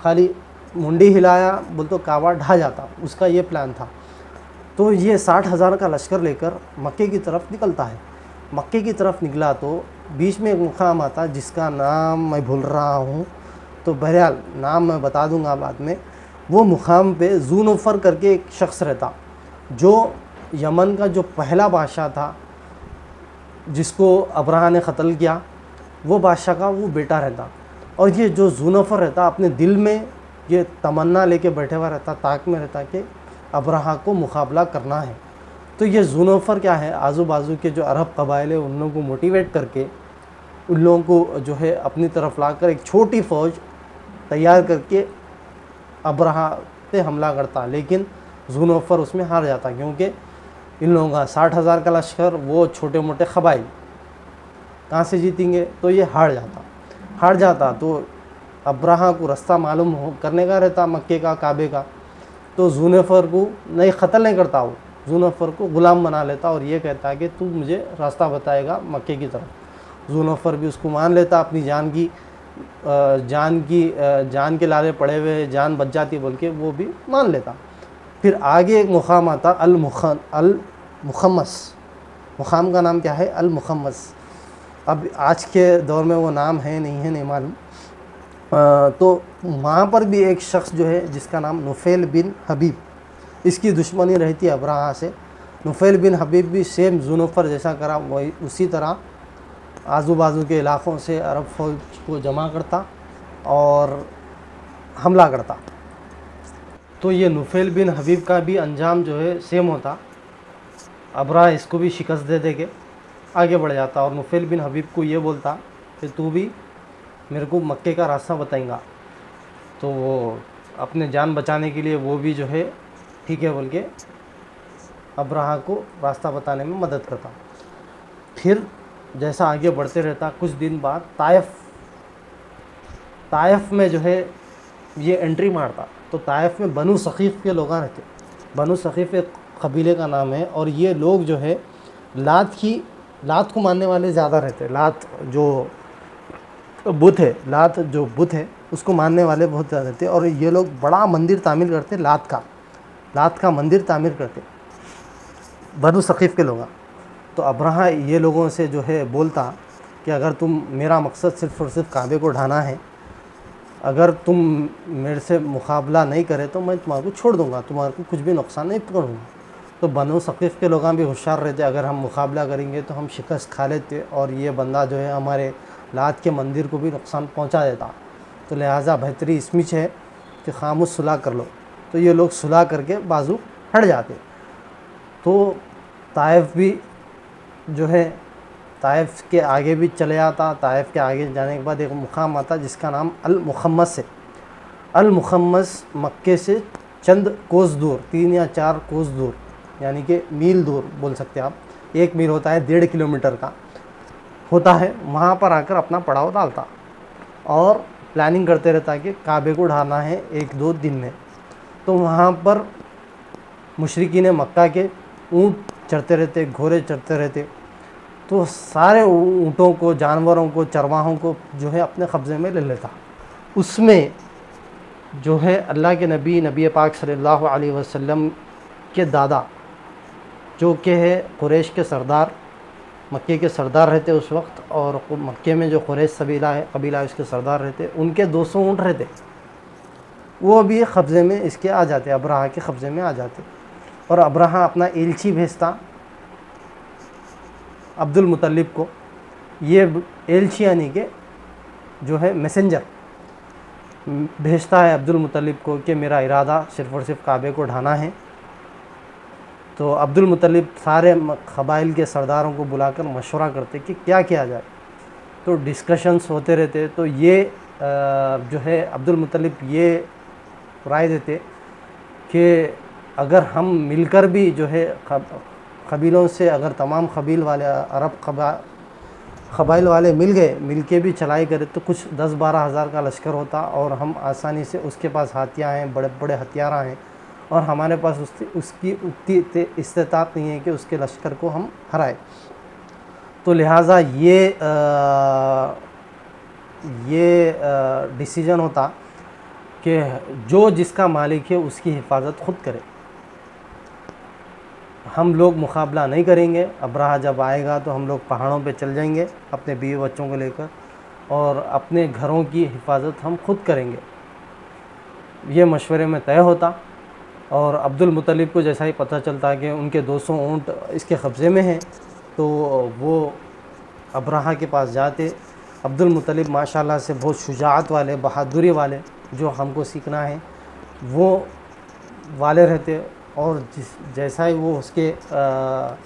खाली मुंडी हिलाया, बोल तो काबा ढा जाता, उसका ये प्लान था। तो ये साठ हज़ार का लश्कर लेकर मक्के की तरफ़ निकलता है। मक्के की तरफ़ निकला तो बीच में एक मुकाम आता जिसका नाम मैं भूल रहा हूँ। तो बहरहाल, नाम मैं बता दूँगा बाद में। वो मुकाम पे जूनफर करके एक शख्स रहता, जो यमन का जो पहला बादशाह था, जिसको अबराह ने क़त्ल किया वो बादशाह का वो बेटा रहता। और ये जो जूनफर रहता, अपने दिल में ये तमन्ना लेके बैठे हुआ रहता, ताक में रहता कि अबरहा को मुकाबला करना है। तो ये जूनोफर क्या है? आजू बाजू के जो अरब कबाइल है, उन लोगों को मोटिवेट करके, उन लोगों को जो है अपनी तरफ़ लाकर एक छोटी फ़ौज तैयार करके अबरहा पे हमला करता। लेकिन जूनोफर उसमें हार जाता, क्योंकि इन लोगों का साठ हज़ार का लश्कर, वो छोटे मोटे कबाइल कहाँ से जीतेंगे? तो ये हार जाता। हार जाता तो अब्राहा को रास्ता मालूम हो, करने का रहता, मक्के का, काबे का। तो जूनफर को नहीं ख़त्ल नहीं करता वो। जूनफर को ग़ुलाम बना लेता और ये कहता कि तू मुझे रास्ता बताएगा मक्के की तरफ़। जूनफर भी उसको मान लेता, अपनी जान की जान की जान के लाले पड़े हुए, जान बच जाती बोल के वो भी मान लेता। फिर आगे एक मुकाम आता अल अल मुखम्मस मुकाम का नाम क्या है? अल मुखम्मस अब आज के दौर में वो नाम है नहीं है, नहीं मालूम। तो वहाँ पर भी एक शख्स जो है, जिसका नाम नुफ़ैल बिन हबीब, इसकी दुश्मनी रहती है अबराहा से। नुफ़ैल बिन हबीब भी सेम जूनफर जैसा करा, वही उसी तरह आजू बाजू के इलाक़ों से अरब फौज को जमा करता और हमला करता। तो ये नुफ़ैल बिन हबीब का भी अंजाम जो है सेम होता। अबरा इसको भी शिकस्त दे दे के आगे बढ़ जाता और नुफ़ैल बिन हबीब को ये बोलता कि तू भी मेरे को मक्के का रास्ता बताएँगा। तो वो अपने जान बचाने के लिए वो भी जो है, ठीक है बोल के अब्राहा को रास्ता बताने में मदद करता। फिर जैसा आगे बढ़ते रहता, कुछ दिन बाद तायफ तायफ में जो है ये एंट्री मारता। तो तायफ में बनु सकीफ़ के लोग रहते। बनु सकीफ़ एक कबीले का नाम है और ये लोग जो है लात की लात को मानने वाले ज़्यादा रहते हैं। लात जो बुत है, लात जो बुत है, उसको मानने वाले बहुत ज़्यादा थे और ये लोग बड़ा मंदिर तामीर करते हैं, लात का। लात का मंदिर तामीर करते बनु सकीफ़ के लोग। तो अब्राहा ये लोगों से जो है बोलता कि अगर तुम मेरा मकसद सिर्फ़ और सिर्फ़ काबे को ढाना है, अगर तुम मेरे से मुकाबला नहीं करे तो मैं तुम्हारे को छोड़ दूँगा, तुम्हारे को कुछ भी नुकसान नहीं करूँगा। तो बनो सकीफ़ के लोग भी होशियार रहते अगर हम मुकाबला करेंगे तो हम शिकस्त खा लेते और ये बंदा जो है हमारे लात के मंदिर को भी नुकसान पहुँचा देता। तो लिहाजा बेहतरी इसमें है कि खामोश सुलह कर लो। तो ये लोग सुलह करके बाजू हट जाते। तो ताइफ भी जो है, ताइफ के आगे भी चले जाता ताइफ के आगे जाने के बाद एक मुकाम आता जिसका नाम अलमुखम्मस है। अलमुखम्मस मक्के से चंद कोस दूर, तीन या चार कोस दूर। यानी कि मील दूर बोल सकते हैं आप। एक मील होता है डेढ़ किलोमीटर का। होता है, वहाँ पर आकर अपना पड़ाव डालता। और प्लानिंग करते रहता कि काबे को ढाना है एक दो दिन में। तो वहाँ पर मुशरकी ने मक्का के ऊँट चढ़ते रहते, घोड़े चढ़ते रहते। तो सारे ऊँटों को, जानवरों को, चरवाहों को जो है अपने कब्ज़े में ले लेता। उसमें जो है अल्लाह के नबी नबी पाक सल्लल्लाहु अलैहि वसल्लम के दादा जो कि है कुरैश के सरदार, मक्के के सरदार रहते उस वक्त और मक्के में जो कुरैश सबीला है, कबीला इसके सरदार रहते, उनके 200 ऊँट रहते। वो भी कब्ज़े में इसके आ जाते, अब्राहा के कब्ज़े में आ जाते। और अब्राहा अपना एलची भेजता, अब्दुल मुतलिब को। ये एलची यानी के जो है मैसेंजर। भेजता है अब्दुल मुतलिब को कि मेरा इरादा सिर्फ़ और सिर्फ़ काबे को ढाना है। तो अब्दुल मुतलिब सारे कबाइल के सरदारों को बुलाकर मशवरा करते कि क्या किया जाए। तो डिस्कशंस होते रहते तो ये जो है अब्दुल मुतलिब ये राय देते कि अगर हम मिलकर भी जो है कबीलों से अगर तमाम कबील वाले अरब कबा, कबाइल वाले मिल गए, मिल के भी चलाई करे तो कुछ दस बारह हज़ार का लश्कर होता और हम आसानी से उसके पास हाथियाँ हैं बड़े बड़े हथियार हैं और हमारे पास उसकी उसकी उतनी इस्तात नहीं है कि उसके लश्कर को हम हराए। तो लिहाजा ये आ, ये डिसीज़न होता कि जो जिसका मालिक है उसकी हिफाजत खुद करे। हम लोग मुकाबला नहीं करेंगे अब्राह जब आएगा तो हम लोग पहाड़ों पे चल जाएँगे अपने बीवी बच्चों को लेकर और अपने घरों की हिफाजत हम खुद करेंगे। ये मशवरे में तय होता। और अब्दुल मुतलिब को जैसा ही पता चलता है कि उनके 200 ऊँट इसके कब्ज़े में हैं तो वो अब्राहा के पास जाते। अब्दुल मुतलिब माशाल्लाह से बहुत शुजात वाले बहादुरी वाले जो हमको सीखना है वो वाले रहते और जिस जैसा ही वो उसके आ,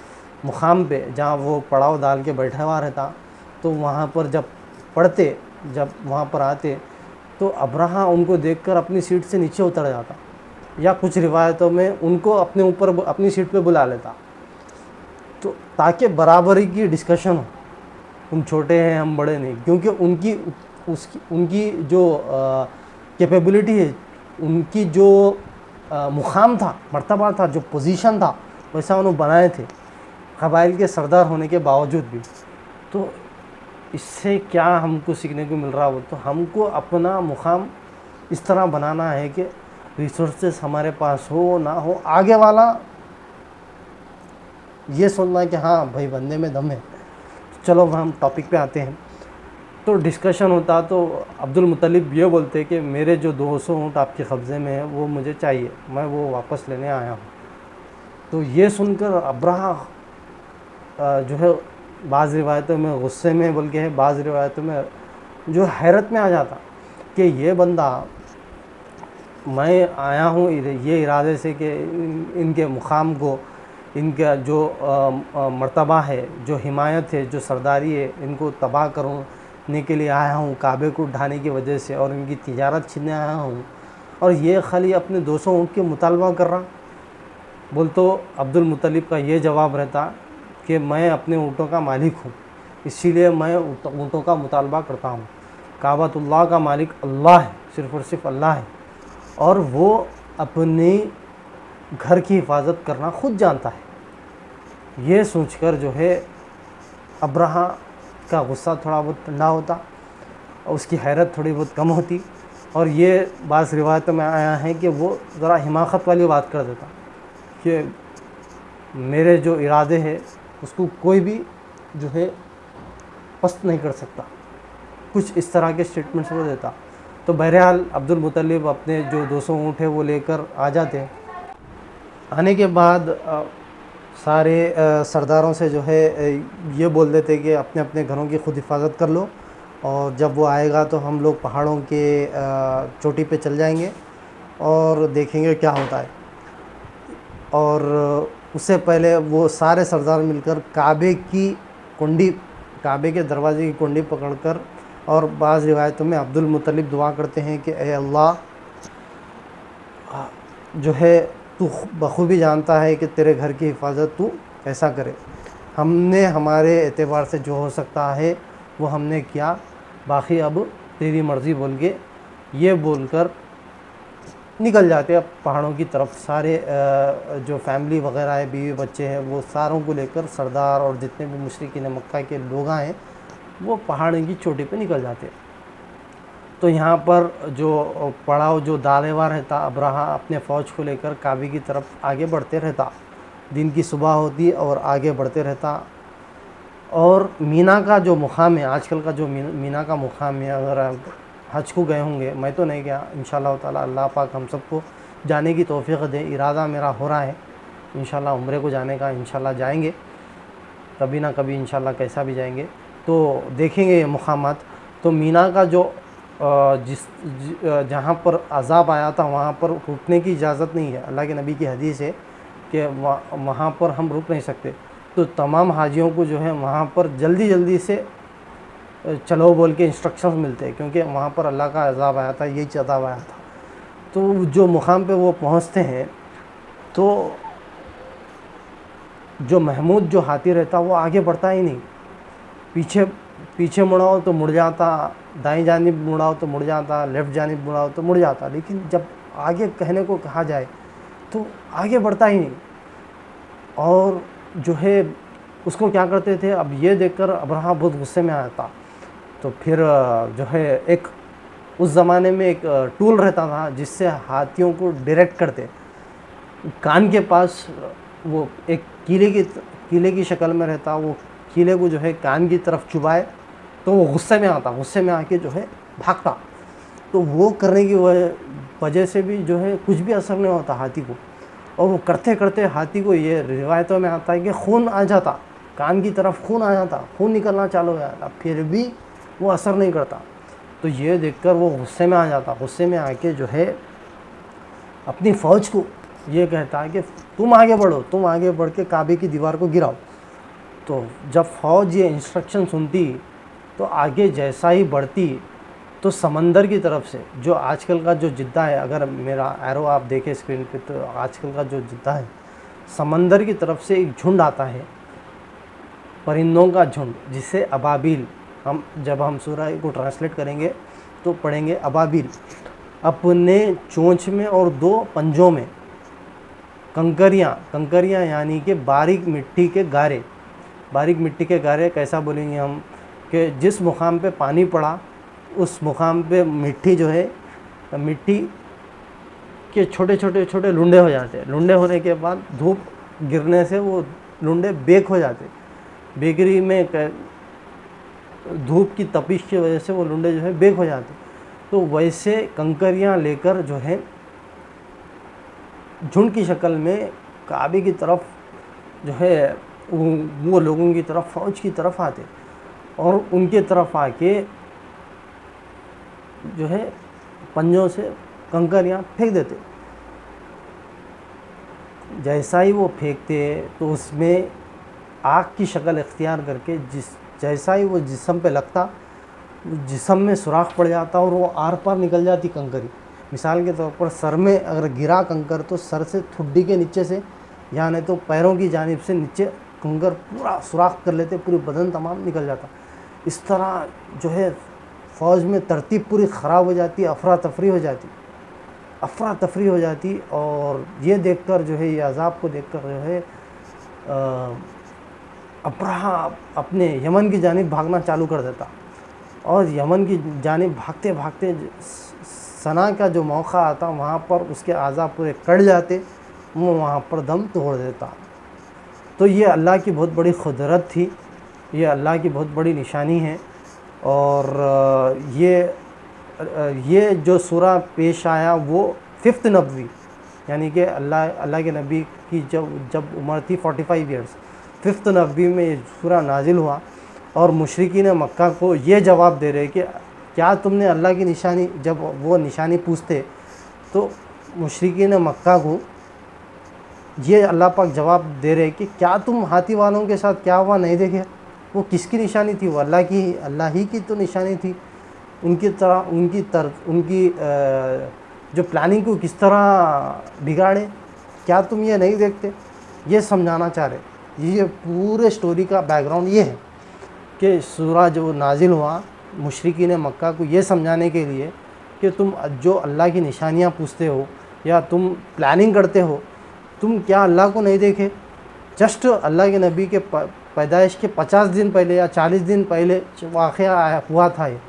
मुकाम पे जहाँ वो पड़ाव डाल के बैठा हुआ रहता तो वहाँ पर जब पढ़ते जब वहाँ पर आते तो अब्राहा उनको देखकर अपनी सीट से नीचे उतर जाता। या कुछ रिवायतों में उनको अपने ऊपर अपनी सीट पे बुला लेता। तो ताकि बराबरी की डिस्कशन हो। तुम छोटे हैं हम बड़े नहीं। क्योंकि उनकी उसकी उनकी जो कैपेबिलिटी है उनकी जो आ, मुकाम था मर्तबा था जो पोजीशन था वैसा उन्होंने बनाए थे। कबाइल के सरदार होने के बावजूद भी। तो इससे क्या हमको सीखने को मिल रहा हो? तो हमको अपना मुकाम इस तरह बनाना है कि रिसोर्सेस हमारे पास हो, ना हो, आगे वाला ये सुनना कि हाँ भाई बंदे में दम है। चलो हम टॉपिक पे आते हैं। तो डिस्कशन होता तो अब्दुल मुतलिब ये बोलते कि मेरे जो 200 ऊँट आपके कब्ज़े में है, वो मुझे चाहिए, मैं वो वापस लेने आया हूँ। तो ये सुनकर अब्राह जो है, बाज़ रिवायतों में गुस्से में बल्कि है, बाज़ रिवायतों में जो हैरत में आ जाता कि ये बंदा मैं आया हूँ ये इरादे से कि इनके मुकाम को, इनका जो मर्तबा है, जो हिमायत है, जो सरदारी है, इनको तबाह करने के लिए आया हूँ, काबे को उठाने की वजह से और इनकी तिजारत छीनने आया हूँ। और ये खाली अपने 200 ऊँट के मुतालबा कर रहा। बोल तो अब्दुल मुतलिब का ये जवाब रहता कि मैं अपने ऊँटों का मालिक हूँ, इसीलिए मैं ऊँटों का मुतालबा करता हूँ। काबतुल्लाह का मालिक अल्लाह है, सिर्फ़ और सिर्फ़ अल्लाह है। और वो अपने घर की हिफाजत करना खुद जानता है। ये सोचकर जो है अब्राहा का गुस्सा थोड़ा बहुत ठंडा होता और उसकी हैरत थोड़ी बहुत कम होती। और ये बास रिवायतों में आया है कि वो ज़रा हिमाकत वाली बात कर देता कि मेरे जो इरादे हैं, उसको कोई भी जो है पस्त नहीं कर सकता। कुछ इस तरह के स्टेटमेंट्स वो देता। तो बहरहाल अब्दुल मुतलिब अपने जो 200 ऊँट है वो लेकर आ जाते हैं। आने के बाद सारे सरदारों से जो है ये बोल देते कि अपने अपने घरों की खुद हिफाजत कर लो और जब वो आएगा तो हम लोग पहाड़ों के चोटी पे चल जाएँगे और देखेंगे क्या होता है। और उससे पहले वो सारे सरदार मिलकर काबे की कुंडी, काबे के दरवाजे की कुंडी पकड़कर और बाज़ रिवायतों में अब्दुल मुतलिब दुआ करते हैं कि अल्लाह जो है तू बखूबी जानता है कि तेरे घर की हिफाजत तू कैसा करे। हमने हमारे एतबार से जो हो सकता है, वो हमने किया। बाकी अब तेरी मर्ज़ी बोल के ये बोलकर निकल जाते हैं। पहाड़ों की तरफ़ सारे जो फैमिली वगैरह है, बीवी बच्चे हैं, वो सारों को लेकर सरदार और जितने भी मुशरकिन मक्का के लोग हैं वो पहाड़ की चोटी पे निकल जाते तो यहाँ पर जो पड़ाव, जो दालेवा रहता अब्राहा अपने फ़ौज को लेकर काबी की तरफ़ आगे बढ़ते रहता। दिन की सुबह होती और आगे बढ़ते रहता। और मीना का जो मुकाम है, आजकल का जो मीना का मुकाम है, अगर हज को गए होंगे, मैं तो नहीं गया। इन ताला अल्लाह पाक हम सबको जाने की तोफ़ी दे। इरादा मेरा हो रहा है। इन उम्र को जाने का इन जाएँगे। कभी ना कभी इन कैसा भी जाएँगे। तो देखेंगे ये मुकाम तो मीना का जो जिस जहाँ पर अजाब आया था, वहाँ पर रुकने की इजाज़त नहीं है। अल्लाह के नबी की हदीस है कि वहाँ पर हम रुक नहीं सकते। तो तमाम हाजियों को जो है, वहाँ पर जल्दी जल्दी से चलो बोल के इंस्ट्रक्शंस मिलते हैं, क्योंकि वहाँ पर अल्लाह का अजाब आया था, यही चदाब आया था। तो जो मुकाम पे वो पहुँचते हैं तो जो महमूद जो हाथी रहता, वो आगे बढ़ता ही नहीं। पीछे पीछे मुड़ाओ तो मुड़ जाता, दाई जानब मुड़ाओ तो मुड़ जाता, लेफ़्ट जानब मुड़ाओ तो मुड़ जाता। लेकिन जब आगे कहने को कहा जाए तो आगे बढ़ता ही नहीं। और जो है, उसको क्या करते थे? अब ये देखकर अब्राहा बहुत गुस्से में आया था तो फिर, जो है, एक, उस ज़माने में एक, टूल रहता था, जिससे हाथियों को डायरेक्ट करते। कान के पास वो एक कीले की कीले की शक्ल में रहता, वो कीले को जो है कान की तरफ़ चुबाए तो वो गुस्से में आता, गुस्से में आके जो है भागता। तो वो करने की वजह से भी जो है कुछ भी असर नहीं होता हाथी को। और वो करते करते हाथी को ये रिवायतों में आता है कि खून आ जाता, कान की तरफ़ खून आ जाता, खून निकलना चालू हो जाता, फिर भी वो असर नहीं करता। तो ये देखकर वो गुस्से में आ जाता, गुस्से में आके जो है अपनी फ़ौज को ये कहता है कि तुम आगे बढ़ो, तुम आगे बढ़ के काबे की दीवार को गिराओ। तो जब फ़ौज ये इंस्ट्रक्शन सुनती तो आगे जैसा ही बढ़ती तो समंदर की तरफ़ से, जो आजकल का जो जिद्दा है, अगर मेरा एरो आप देखें स्क्रीन पे तो आजकल का जो जिद्दा है, समंदर की तरफ़ से एक झुंड आता है, परिंदों का झुंड, जिसे अबाबिल, हम, जब हम सूरा को ट्रांसलेट करेंगे तो पढ़ेंगे अबाबिल। अपने चोंच में और दो पंजों में, कंकरियाँ कंकरियाँ यानी कि बारीक मिट्टी के गारे बारीक मिट्टी के गारे कैसा बोलेंगे हम, कि जिस मुकाम पे पानी पड़ा, उस मुकाम पे मिट्टी जो है, मिट्टी के छोटे छोटे छोटे लुंडे हो जाते हैं। लुंडे होने के बाद धूप गिरने से वो लुंडे बेक हो जाते बेकरी में धूप की तपिश की वजह से वो लुंडे जो है बेक हो जाते तो वैसे कंकरियाँ लेकर जो है, झुंड की शक्ल में काबे की तरफ़ जो है वो लोगों की तरफ़, फ़ौज की तरफ़ आते और उनके तरफ़ आके जो है पंजों से कंकरियाँ फेंक देते। जैसा ही वो फेंकते तो उसमें आग की शक्ल इख्तियार करके जिस, जैसा ही वो जिसम पे लगता, जिसम में सुराख पड़ जाता और वो आर पार निकल जाती कंकरी। मिसाल के तौर पर सर में अगर गिरा कंकर तो सर से ठुड्डी के नीचे से, या नहीं तो पैरों की जानब से नीचे कंकर पूरा सुराख कर लेते, पूरी बदन तमाम निकल जाता। इस तरह जो है, फ़ौज में तरतीब पूरी ख़राब हो जाती अफरा तफरी हो जाती। अफरा तफरी हो जाती और ये देखकर जो है, ये अजाब को देखकर जो है अब्राहा अपने यमन की जानब भागना चालू कर देता। और यमन की जानब भागते भागते सना का जो मौका आता, वहाँ पर उसके आज़ा पूरे कट जाते, वो वहाँ पर दम तोड़ देता। तो ये अल्लाह की बहुत बड़ी खुदरत थी, ये अल्लाह की बहुत बड़ी निशानी है। और ये ये जो सूरा पेश आया वो फिफ्थ नबी यानी कि अल्लाह अल्लाह के नबी की जब जब उम्र थी 45 फाइव ईयर्स फिफ्थ नबी में ये सूरा नाजिल हुआ। और मुशरकी ने मक्का को ये जवाब दे रहे कि क्या तुमने अल्लाह की निशानी, जब वो निशानी पूछते तो मुशरकी ने मक्का को ये अल्लाह पाक जवाब दे रहे कि क्या तुम हाथी वालों के साथ क्या हुआ नहीं देखे? वो किसकी निशानी थी? वो अल्लाह की, अल्लाह ही की तो निशानी थी। उनकी तरह, उनकी तर, उनकी जो प्लानिंग को किस तरह बिगाड़े? क्या तुम ये नहीं देखते? ये समझाना चाह रहे ये पूरे स्टोरी का बैकग्राउंड ये है कि सूरा जो नाजिल हुआ मुशरकी ने मक्का को ये समझाने के लिए कि तुम जो अल्लाह की निशानियाँ पूछते हो या तुम प्लानिंग करते हो तुम क्या अल्लाह को नहीं देखे? जस्ट अल्लाह के नबी के पैदाइश के पचास दिन पहले या चालीस दिन पहले वाक़ हुआ था ये।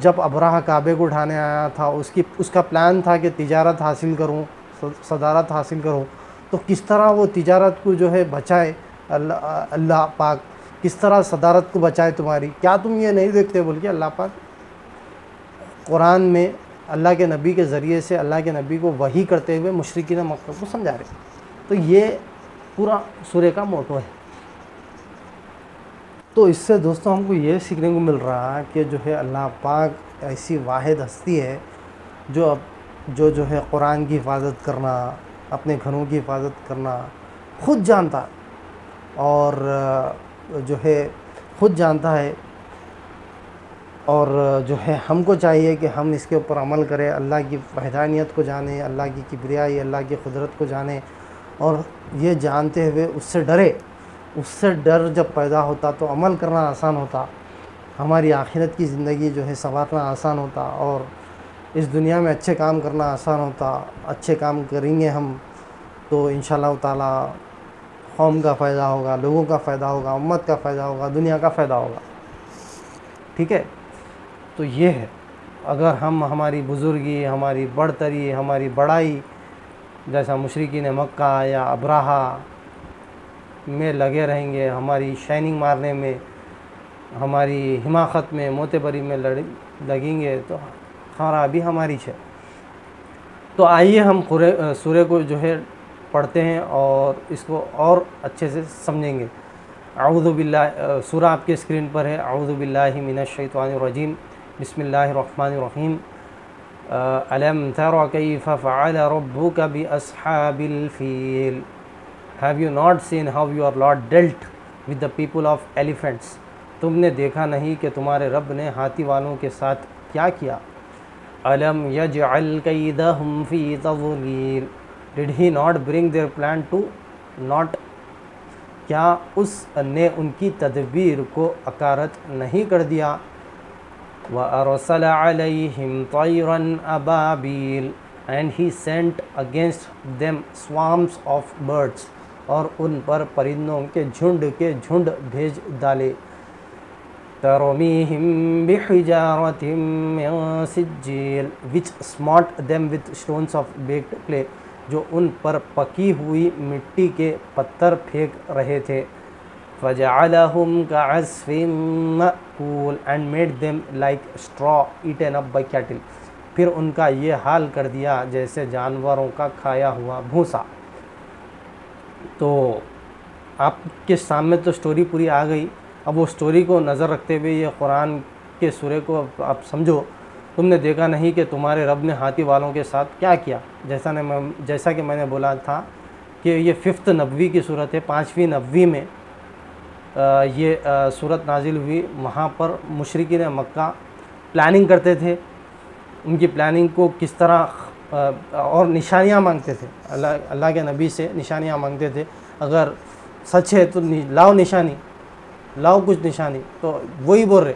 जब अबराह काबे को उठाने आया था, उसकी, उसका प्लान था कि तिजारत हासिल करूँ सदारत हासिल करूँ तो किस तरह वो तिजारत को जो है बचाए? अल्लाह अल्लाह पाक, किस तरह सदारत को बचाए तुम्हारी? क्या तुम ये नहीं देखते बोल के अल्लाह पाक? कुरान में अल्लाह के नबी के ज़रिए से अल्लाह के नबी को वही करते हुए मुशरकिन मक्का को समझा रहे तो ये पूरा सूर्य का मोटो है। तो इससे दोस्तों हमको ये सीखने को मिल रहा है कि जो है अल्लाह पाक ऐसी वाहिद हस्ती है जो अब, जो जो है कुरान की हिफाजत करना, अपने घरों की हिफाजत करना खुद जानता और, जो है खुद जानता है और जो है हमको चाहिए कि हम इसके ऊपर अमल करें, अल्लाह की वहदानियत को जाने, अल्लाह की किबरियाई, अल्लाह की कुदरत को जाने। और ये जानते हुए उससे डरे। उससे डर जब पैदा होता तो अमल करना आसान होता। हमारी आखिरत की ज़िंदगी जो है संवारना आसान होता और इस दुनिया में अच्छे काम करना आसान होता। अच्छे काम करेंगे हम तो इन ताला कौम का फ़ायदा होगा, लोगों का फ़ायदा होगा, उम्मत का फ़ायदा होगा, दुनिया का फ़ायदा होगा। ठीक है? तो ये है, अगर हम हमारी बुज़ुर्गी, हमारी बढ़तरी, हमारी बड़ाई, जैसा मुशरकी ने मक्का या अब्राहा में लगे रहेंगे, हमारी शाइनिंग मारने में, हमारी हिमाकत में, मोतेबरी में लड़, लगेंगे तो भी हमारी है तो आइए हम सूर्य को जो है पढ़ते हैं और इसको और अच्छे से समझेंगे। आउज़बिल्ला सूरा आपके स्क्रीन पर है। आउज़बिल्लिमिनशैतवानरजीम बसमीम अलम तर कैफ फ़अल रब्बुक बिअसहाबिल feel. Have you not seen how your lord dealt with the people of elephants तुमने देखा नहीं कि तुम्हारे रब ने हाथी वालों के साथ क्या किया? अलम यज फ़ी तज़लील। Did he not bring their plan to naught क्या उस ने उनकी तदबीर को अकारत नहीं कर दिया? अरसल अलैहिम तैरन Ababeel and he sent against them swarms of birds और उन पर परिंदों के झुंड के झुंड भेज डाले। मिन सिज्जील which smote them with stones of baked clay जो उन पर पकी हुई मिट्टी के पत्थर फेंक रहे थे। फजालहम का cool and made them like straw eaten up by cattle फिर उनका ये हाल कर दिया जैसे जानवरों का खाया हुआ भूसा। तो आपके सामने तो स्टोरी पूरी आ गई। अब वो स्टोरी को नज़र रखते हुए ये कुरान के सुरे को आप समझो। तुमने देखा नहीं कि तुम्हारे रब ने हाथी वालों के साथ क्या किया? जैसा ने मैं, जैसा कि मैंने बोला था कि ये फ़िफ्थ नबवी की सूरत है, पाँचवीं नबवी में ये सूरत नाजिल हुई। वहाँ पर मुशरकिन मक्का प्लानिंग करते थे। उनकी प्लानिंग को किस तरह और निशानियाँ मांगते थे। अल्लाह अल्लाह के नबी से निशानियाँ मांगते थे। अगर सच है तो लाओ निशानी, लाओ कुछ निशानी। तो वही बोल रहे,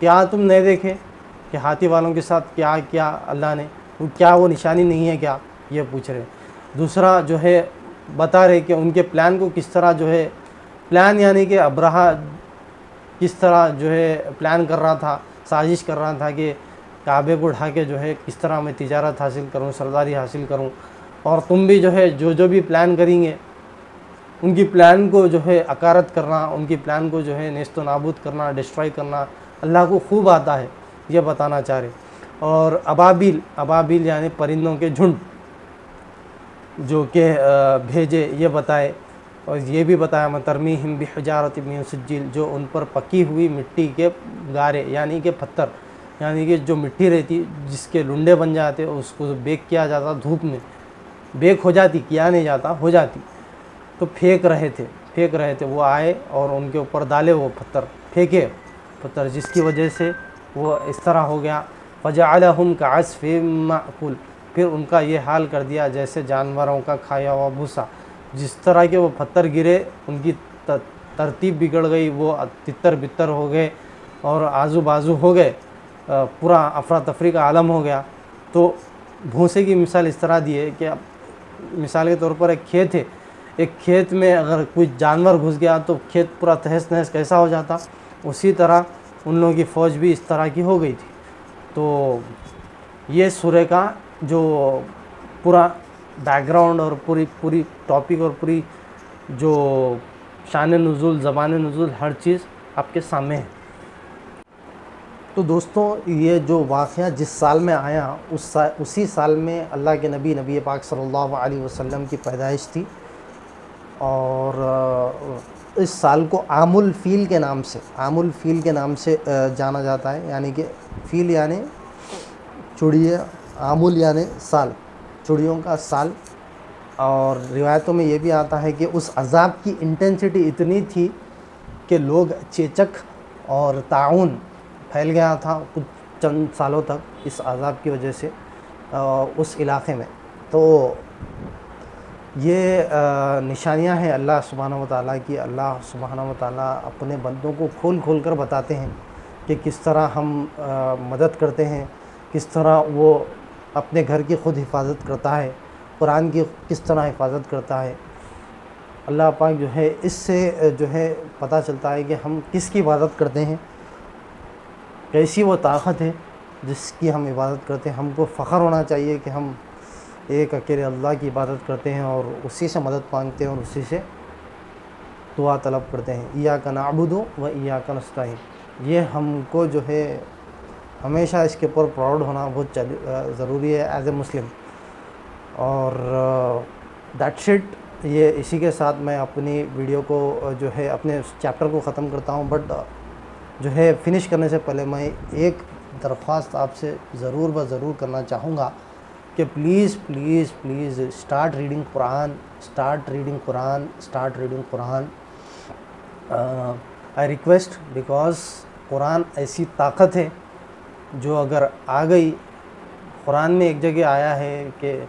क्या तुम नहीं देखे कि हाथी वालों के साथ क्या क्या अल्लाह ने? क्या वो निशानी नहीं है क्या? ये पूछ रहे दूसरा जो है, बता रहे कि उनके प्लान को किस तरह जो है प्लान यानी कि अब्राहा किस तरह जो है प्लान कर रहा था, साजिश कर रहा था कि काबे को उठा के जो है किस तरह मैं तिजारत हासिल करूँ, सरदारी हासिल करूँ। और तुम भी जो है जो जो भी प्लान करेंगे, उनकी प्लान को जो है अकारत करना, उनकी प्लान को जो है नेस्त नाबूद करना डिस्ट्रॉय करना अल्लाह को खूब आता है, ये बताना चाह रहे और अबाबिल अबाबिल यानी परिंदों के झुंड जो कि भेजे, ये बताए और ये भी बताया मैं तरमी हिम बजारत सज्जिल, जो उन पर पकी हुई मिट्टी के गारे, यानी कि पत्थर, यानी कि जो मिट्टी रहती, जिसके लुंडे बन जाते, उसको बेक किया जाता धूप में, बेक हो जाती, किया नहीं जाता, हो जाती। तो फेंक रहे थे, फेंक रहे थे, वो आए और उनके ऊपर डाले वो पत्थर, फेंके। पत्थर जिसकी वजह से वो इस तरह हो गया। फ़जालहम का असफ़ माकुल फिर उनका ये हाल कर दिया, जैसे जानवरों का खाया हुआ भूसा। जिस तरह के वो पत्थर गिरे, उनकी तरतीब बिगड़ गई, वो तितर बितर हो गए और आजू बाजू हो गए। पूरा अफरा तफरी का आलम हो गया। तो भूसे की मिसाल इस तरह दी है कि अब मिसाल के तौर पर एक खेत है। एक खेत में अगर कोई जानवर घुस गया तो खेत पूरा तहस नहस कैसा हो जाता? उसी तरह उन लोगों की फ़ौज भी इस तरह की हो गई थी। तो ये सूर्य का जो पूरा बैकग्राउंड और पूरी पूरी टॉपिक और पूरी जो शान नज़ुल ज़बान नज़ुल हर चीज़ आपके सामने है। तो दोस्तों ये जो वाक़ जिस साल में आया उस सा, उसी साल में अल्लाह के नबी नबी पाक सल्लल्लाहु अलैहि वसल्लम की पैदाइश थी और इस साल को आमुल फ़ील के नाम से आमुल फ़ील के नाम से जाना जाता है। यानी कि फ़ील यानी चुड़िया आमुल यानी साल। चुड़ियों का साल। और रिवायतों में ये भी आता है कि उस अजाब की इंटेंसिटी इतनी थी कि लोग चेचक और ताउन फैल गया था कुछ चंद सालों तक इस अजाब की वजह से उस इलाके में। तो ये निशानियाँ हैं अल्लाह सुबहाना वाली की। अल्लाह सुबहाना वाली अपने बंदों को खोल खोल कर बताते हैं कि किस तरह हम मदद करते हैं, किस तरह वो अपने घर की ख़ुद हिफाजत करता है, कुरान की किस तरह हिफाजत करता है। अल्लाह पाक जो है, इससे जो है, पता चलता है कि हम किसकी इबादत करते हैं। कैसी वो ताकत है जिसकी हम इबादत करते हैं। हमको फ़ख्र होना चाहिए कि हम एक अकेले अल्लाह की इबादत करते हैं और उसी से मदद मांगते हैं और उसी से दुआ तलब करते हैं। ईया का नाबुदो व ईया का नस्ताइन ये हमको जो है हमेशा इसके ऊपर प्राउड होना बहुत ज़रूरी है एज ए मुस्लिम और दैट शिट ये इसी के साथ मैं अपनी वीडियो को जो है, अपने चैप्टर को ख़त्म करता हूँ बट जो है फिनिश करने से पहले मैं एक दरख्वास्त आपसे ज़रूर ब ज़रूर करना चाहूँगा कि please please please start reading Quran start reading Quran start reading Quran I request because Quran ऐसी ताकत है जो अगर आ गई कुरान में एक जगह आया है कि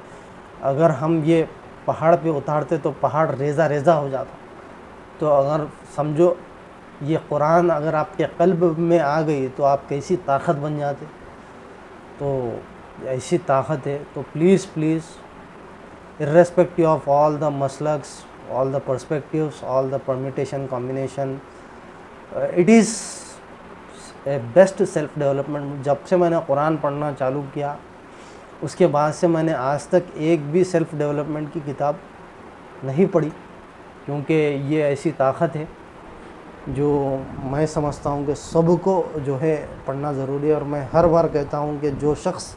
अगर हम ये पहाड़ पे उतारते तो पहाड़ रेज़ा रेज़ा हो जाता। तो अगर समझो ये कुरान अगर आपके कल्ब में आ गई तो आप कैसी ताकत बन जाते? तो ऐसी ताकत है। तो please please irrespective of all the maslaks all the perspectives the permutation combination uh, it is a best self development जब से मैंने कुरान पढ़ना चालू किया, उसके बाद से मैंने आज तक एक भी सेल्फ डेवलपमेंट की किताब नहीं पढ़ी, क्योंकि ये ऐसी ताकत है जो मैं समझता हूँ कि सबको जो है पढ़ना ज़रूरी है। और मैं हर बार कहता हूँ कि जो शख्स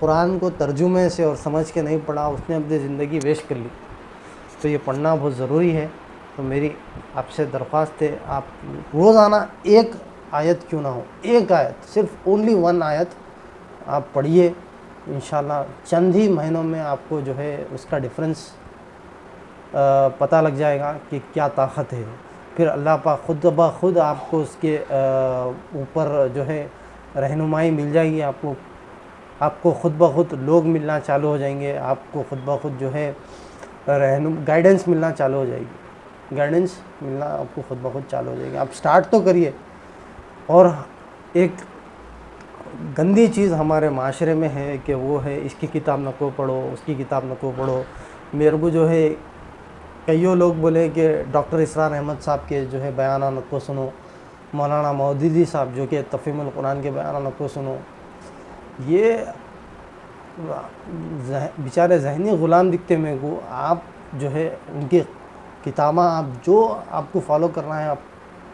कुरान को तर्जुमे से और समझ के नहीं पढ़ा, उसने अपनी ज़िंदगी वेस्ट कर ली। तो ये पढ़ना बहुत ज़रूरी है। तो मेरी आपसे दरख्वास्त है, आप रोज़ाना एक आयत क्यों ना हो? एक आयत, सिर्फ़ ओनली वन आयत आप पढ़िए। इन चंद ही महीनों में आपको जो है उसका डिफरेंस पता लग जाएगा कि क्या ताकत है। फिर अल्लाह पाक खुद ब खुद आपको उसके ऊपर जो है रहनुमाई मिल जाएगी आपको। आपको खुद ब खुद लोग मिलना चालू हो जाएँगे। आपको खुद ब खुद जो है रहनु गाइडेंस मिलना चालू हो जाएगी। गाइडेंस मिलना आपको खुद ब खुद चालू हो जाएगी। आप स्टार्ट तो करिए। और एक गंदी चीज़ हमारे माशरे में है कि वो है, इसकी किताब न को पढ़ो, उसकी किताब न को पढ़ो। मेरे को जो है, कईयों लोग बोले कि डॉक्टर इसरार अहमद साहब के जो है बयान को सुनो, मौलाना मौदूदी साहब जो कि तफ़ीम कुरान के बयान को सुनो। ये बेचारे जहनी ग़ुलाम दिखते मेरे को, आप जो है, उनकी किताबा आप जो आपको फॉलो करना है, आप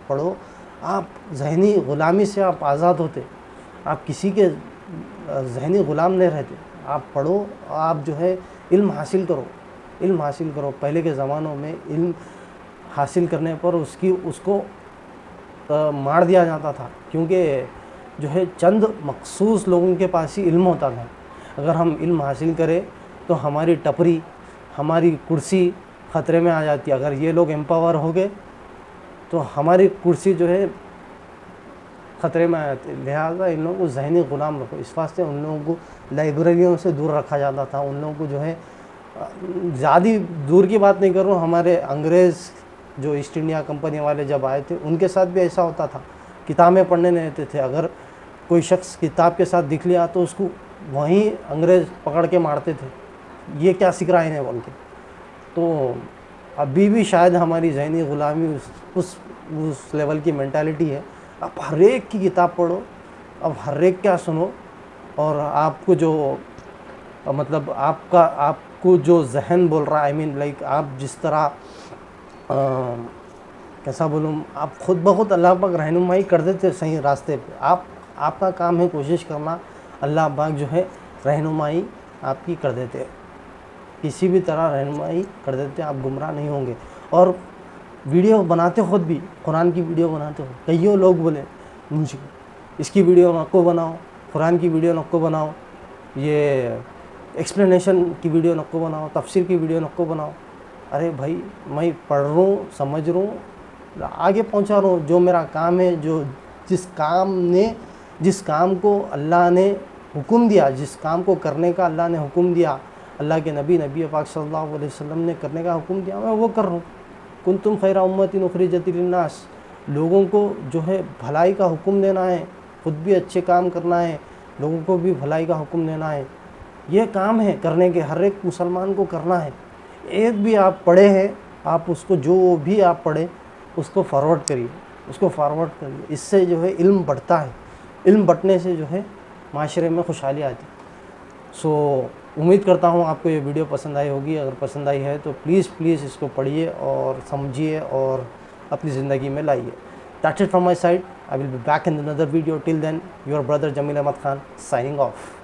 पढ़ो। आप जहनी ग़ुलामी से आप आज़ाद होते आप किसी के जहनी ग़ुलाम नहीं रहते। आप पढ़ो आप जो है इल्म हासिल करो इल्म हासिल करो। पहले के ज़मानों में इल्म हासिल करने पर उसकी उसको आ, मार दिया जाता था क्योंकि जो है चंद मखसूस लोगों के पास ही इल्म होता था। अगर हम इल्म हासिल करें तो हमारी टपरी हमारी कुर्सी ख़तरे में आ जाती। है अगर ये लोग एम्पावर हो गए तो हमारी कुर्सी जो है, ख़तरे में आ जाती है लिहाजा इन लोगों को जहनी ग़ुलाम रखो। इस वास्ते उन लोगों को लाइब्रेरियों से दूर रखा जाता था। उन लोगों को जो है, ज़्यादा दूर की बात नहीं कर रहा हमारे अंग्रेज़ जो ईस्ट इंडिया कंपनी वाले जब आए थे, उनके साथ भी ऐसा होता था। किताबें पढ़ने नहीं देते थे। अगर कोई शख्स किताब के साथ दिख लिया तो उसको वहीं अंग्रेज़ पकड़ के मारते थे। ये क्या सीख रहा है बोल के तो अभी भी शायद हमारी जहनी ग़ुलामी उस उस उस लेवल की मैंटालिटी है। आप हर एक की किताब पढ़ो अब हर एक क्या सुनो और आपको जो मतलब आपका आपको जो जहन बोल रहा है आई मीन लाइक आप जिस तरह आ, कैसा बोलूँ आप खुद ब खुद अल्लाह पाक रहनुमाई कर देते सही रास्ते पे। आप आपका काम है कोशिश करना अल्लाह पाक जो है रहनुमाई आपकी कर देते किसी भी तरह रहनुमाई कर देते आप गुमराह नहीं होंगे। और वीडियो बनाते खुद भी, कुरान की वीडियो बनाते हो कईयों लोग बोले, मुझे, इसकी वीडियो नको बनाओ, कुरान की वीडियो नको बनाओ, ये एक्सप्लेनेशन की वीडियो नको बनाओ, तफसीर की वीडियो नको बनाओ। अरे भाई, मैं पढ़ रहा हूँ, समझ रहा हूँ, आगे पहुँचा रहा हूँ, जो मेरा काम है, जो जिस काम ने, जिस काम को अल्लाह ने हुक्म दिया, जिस काम को करने का अल्लाह ने हुक्म दिया, अल्लाह के नबी नबी पाक सल्लल्लाहु अलैहि वसल्लम ने करने का हुक्म दिया, मैं वो कर रहा हूँ। कुन तुम खैरा उम्मत नखरी जतिलनास लोगों को जो है भलाई का हुक्म देना है, खुद भी अच्छे काम करना है, लोगों को भी भलाई का हुक्म देना है। ये काम है करने के, हर एक मुसलमान को करना है। एक भी आप पढ़े हैं, आप उसको जो भी आप पढ़े, उसको फॉरवर्ड करिए, उसको फॉरवर्ड करिए। इससे जो है इल्म बढ़ता है। इल्म बढ़ने से जो है माशरे में खुशहाली आती सो उम्मीद करता हूँ आपको ये वीडियो पसंद आई होगी। अगर पसंद आई है तो प्लीज़ प्लीज़ इसको पढ़िए और समझिए और अपनी ज़िंदगी में लाइए। That's it from my side I will be back in another video till then your brother Jamil Ahmed Khan signing off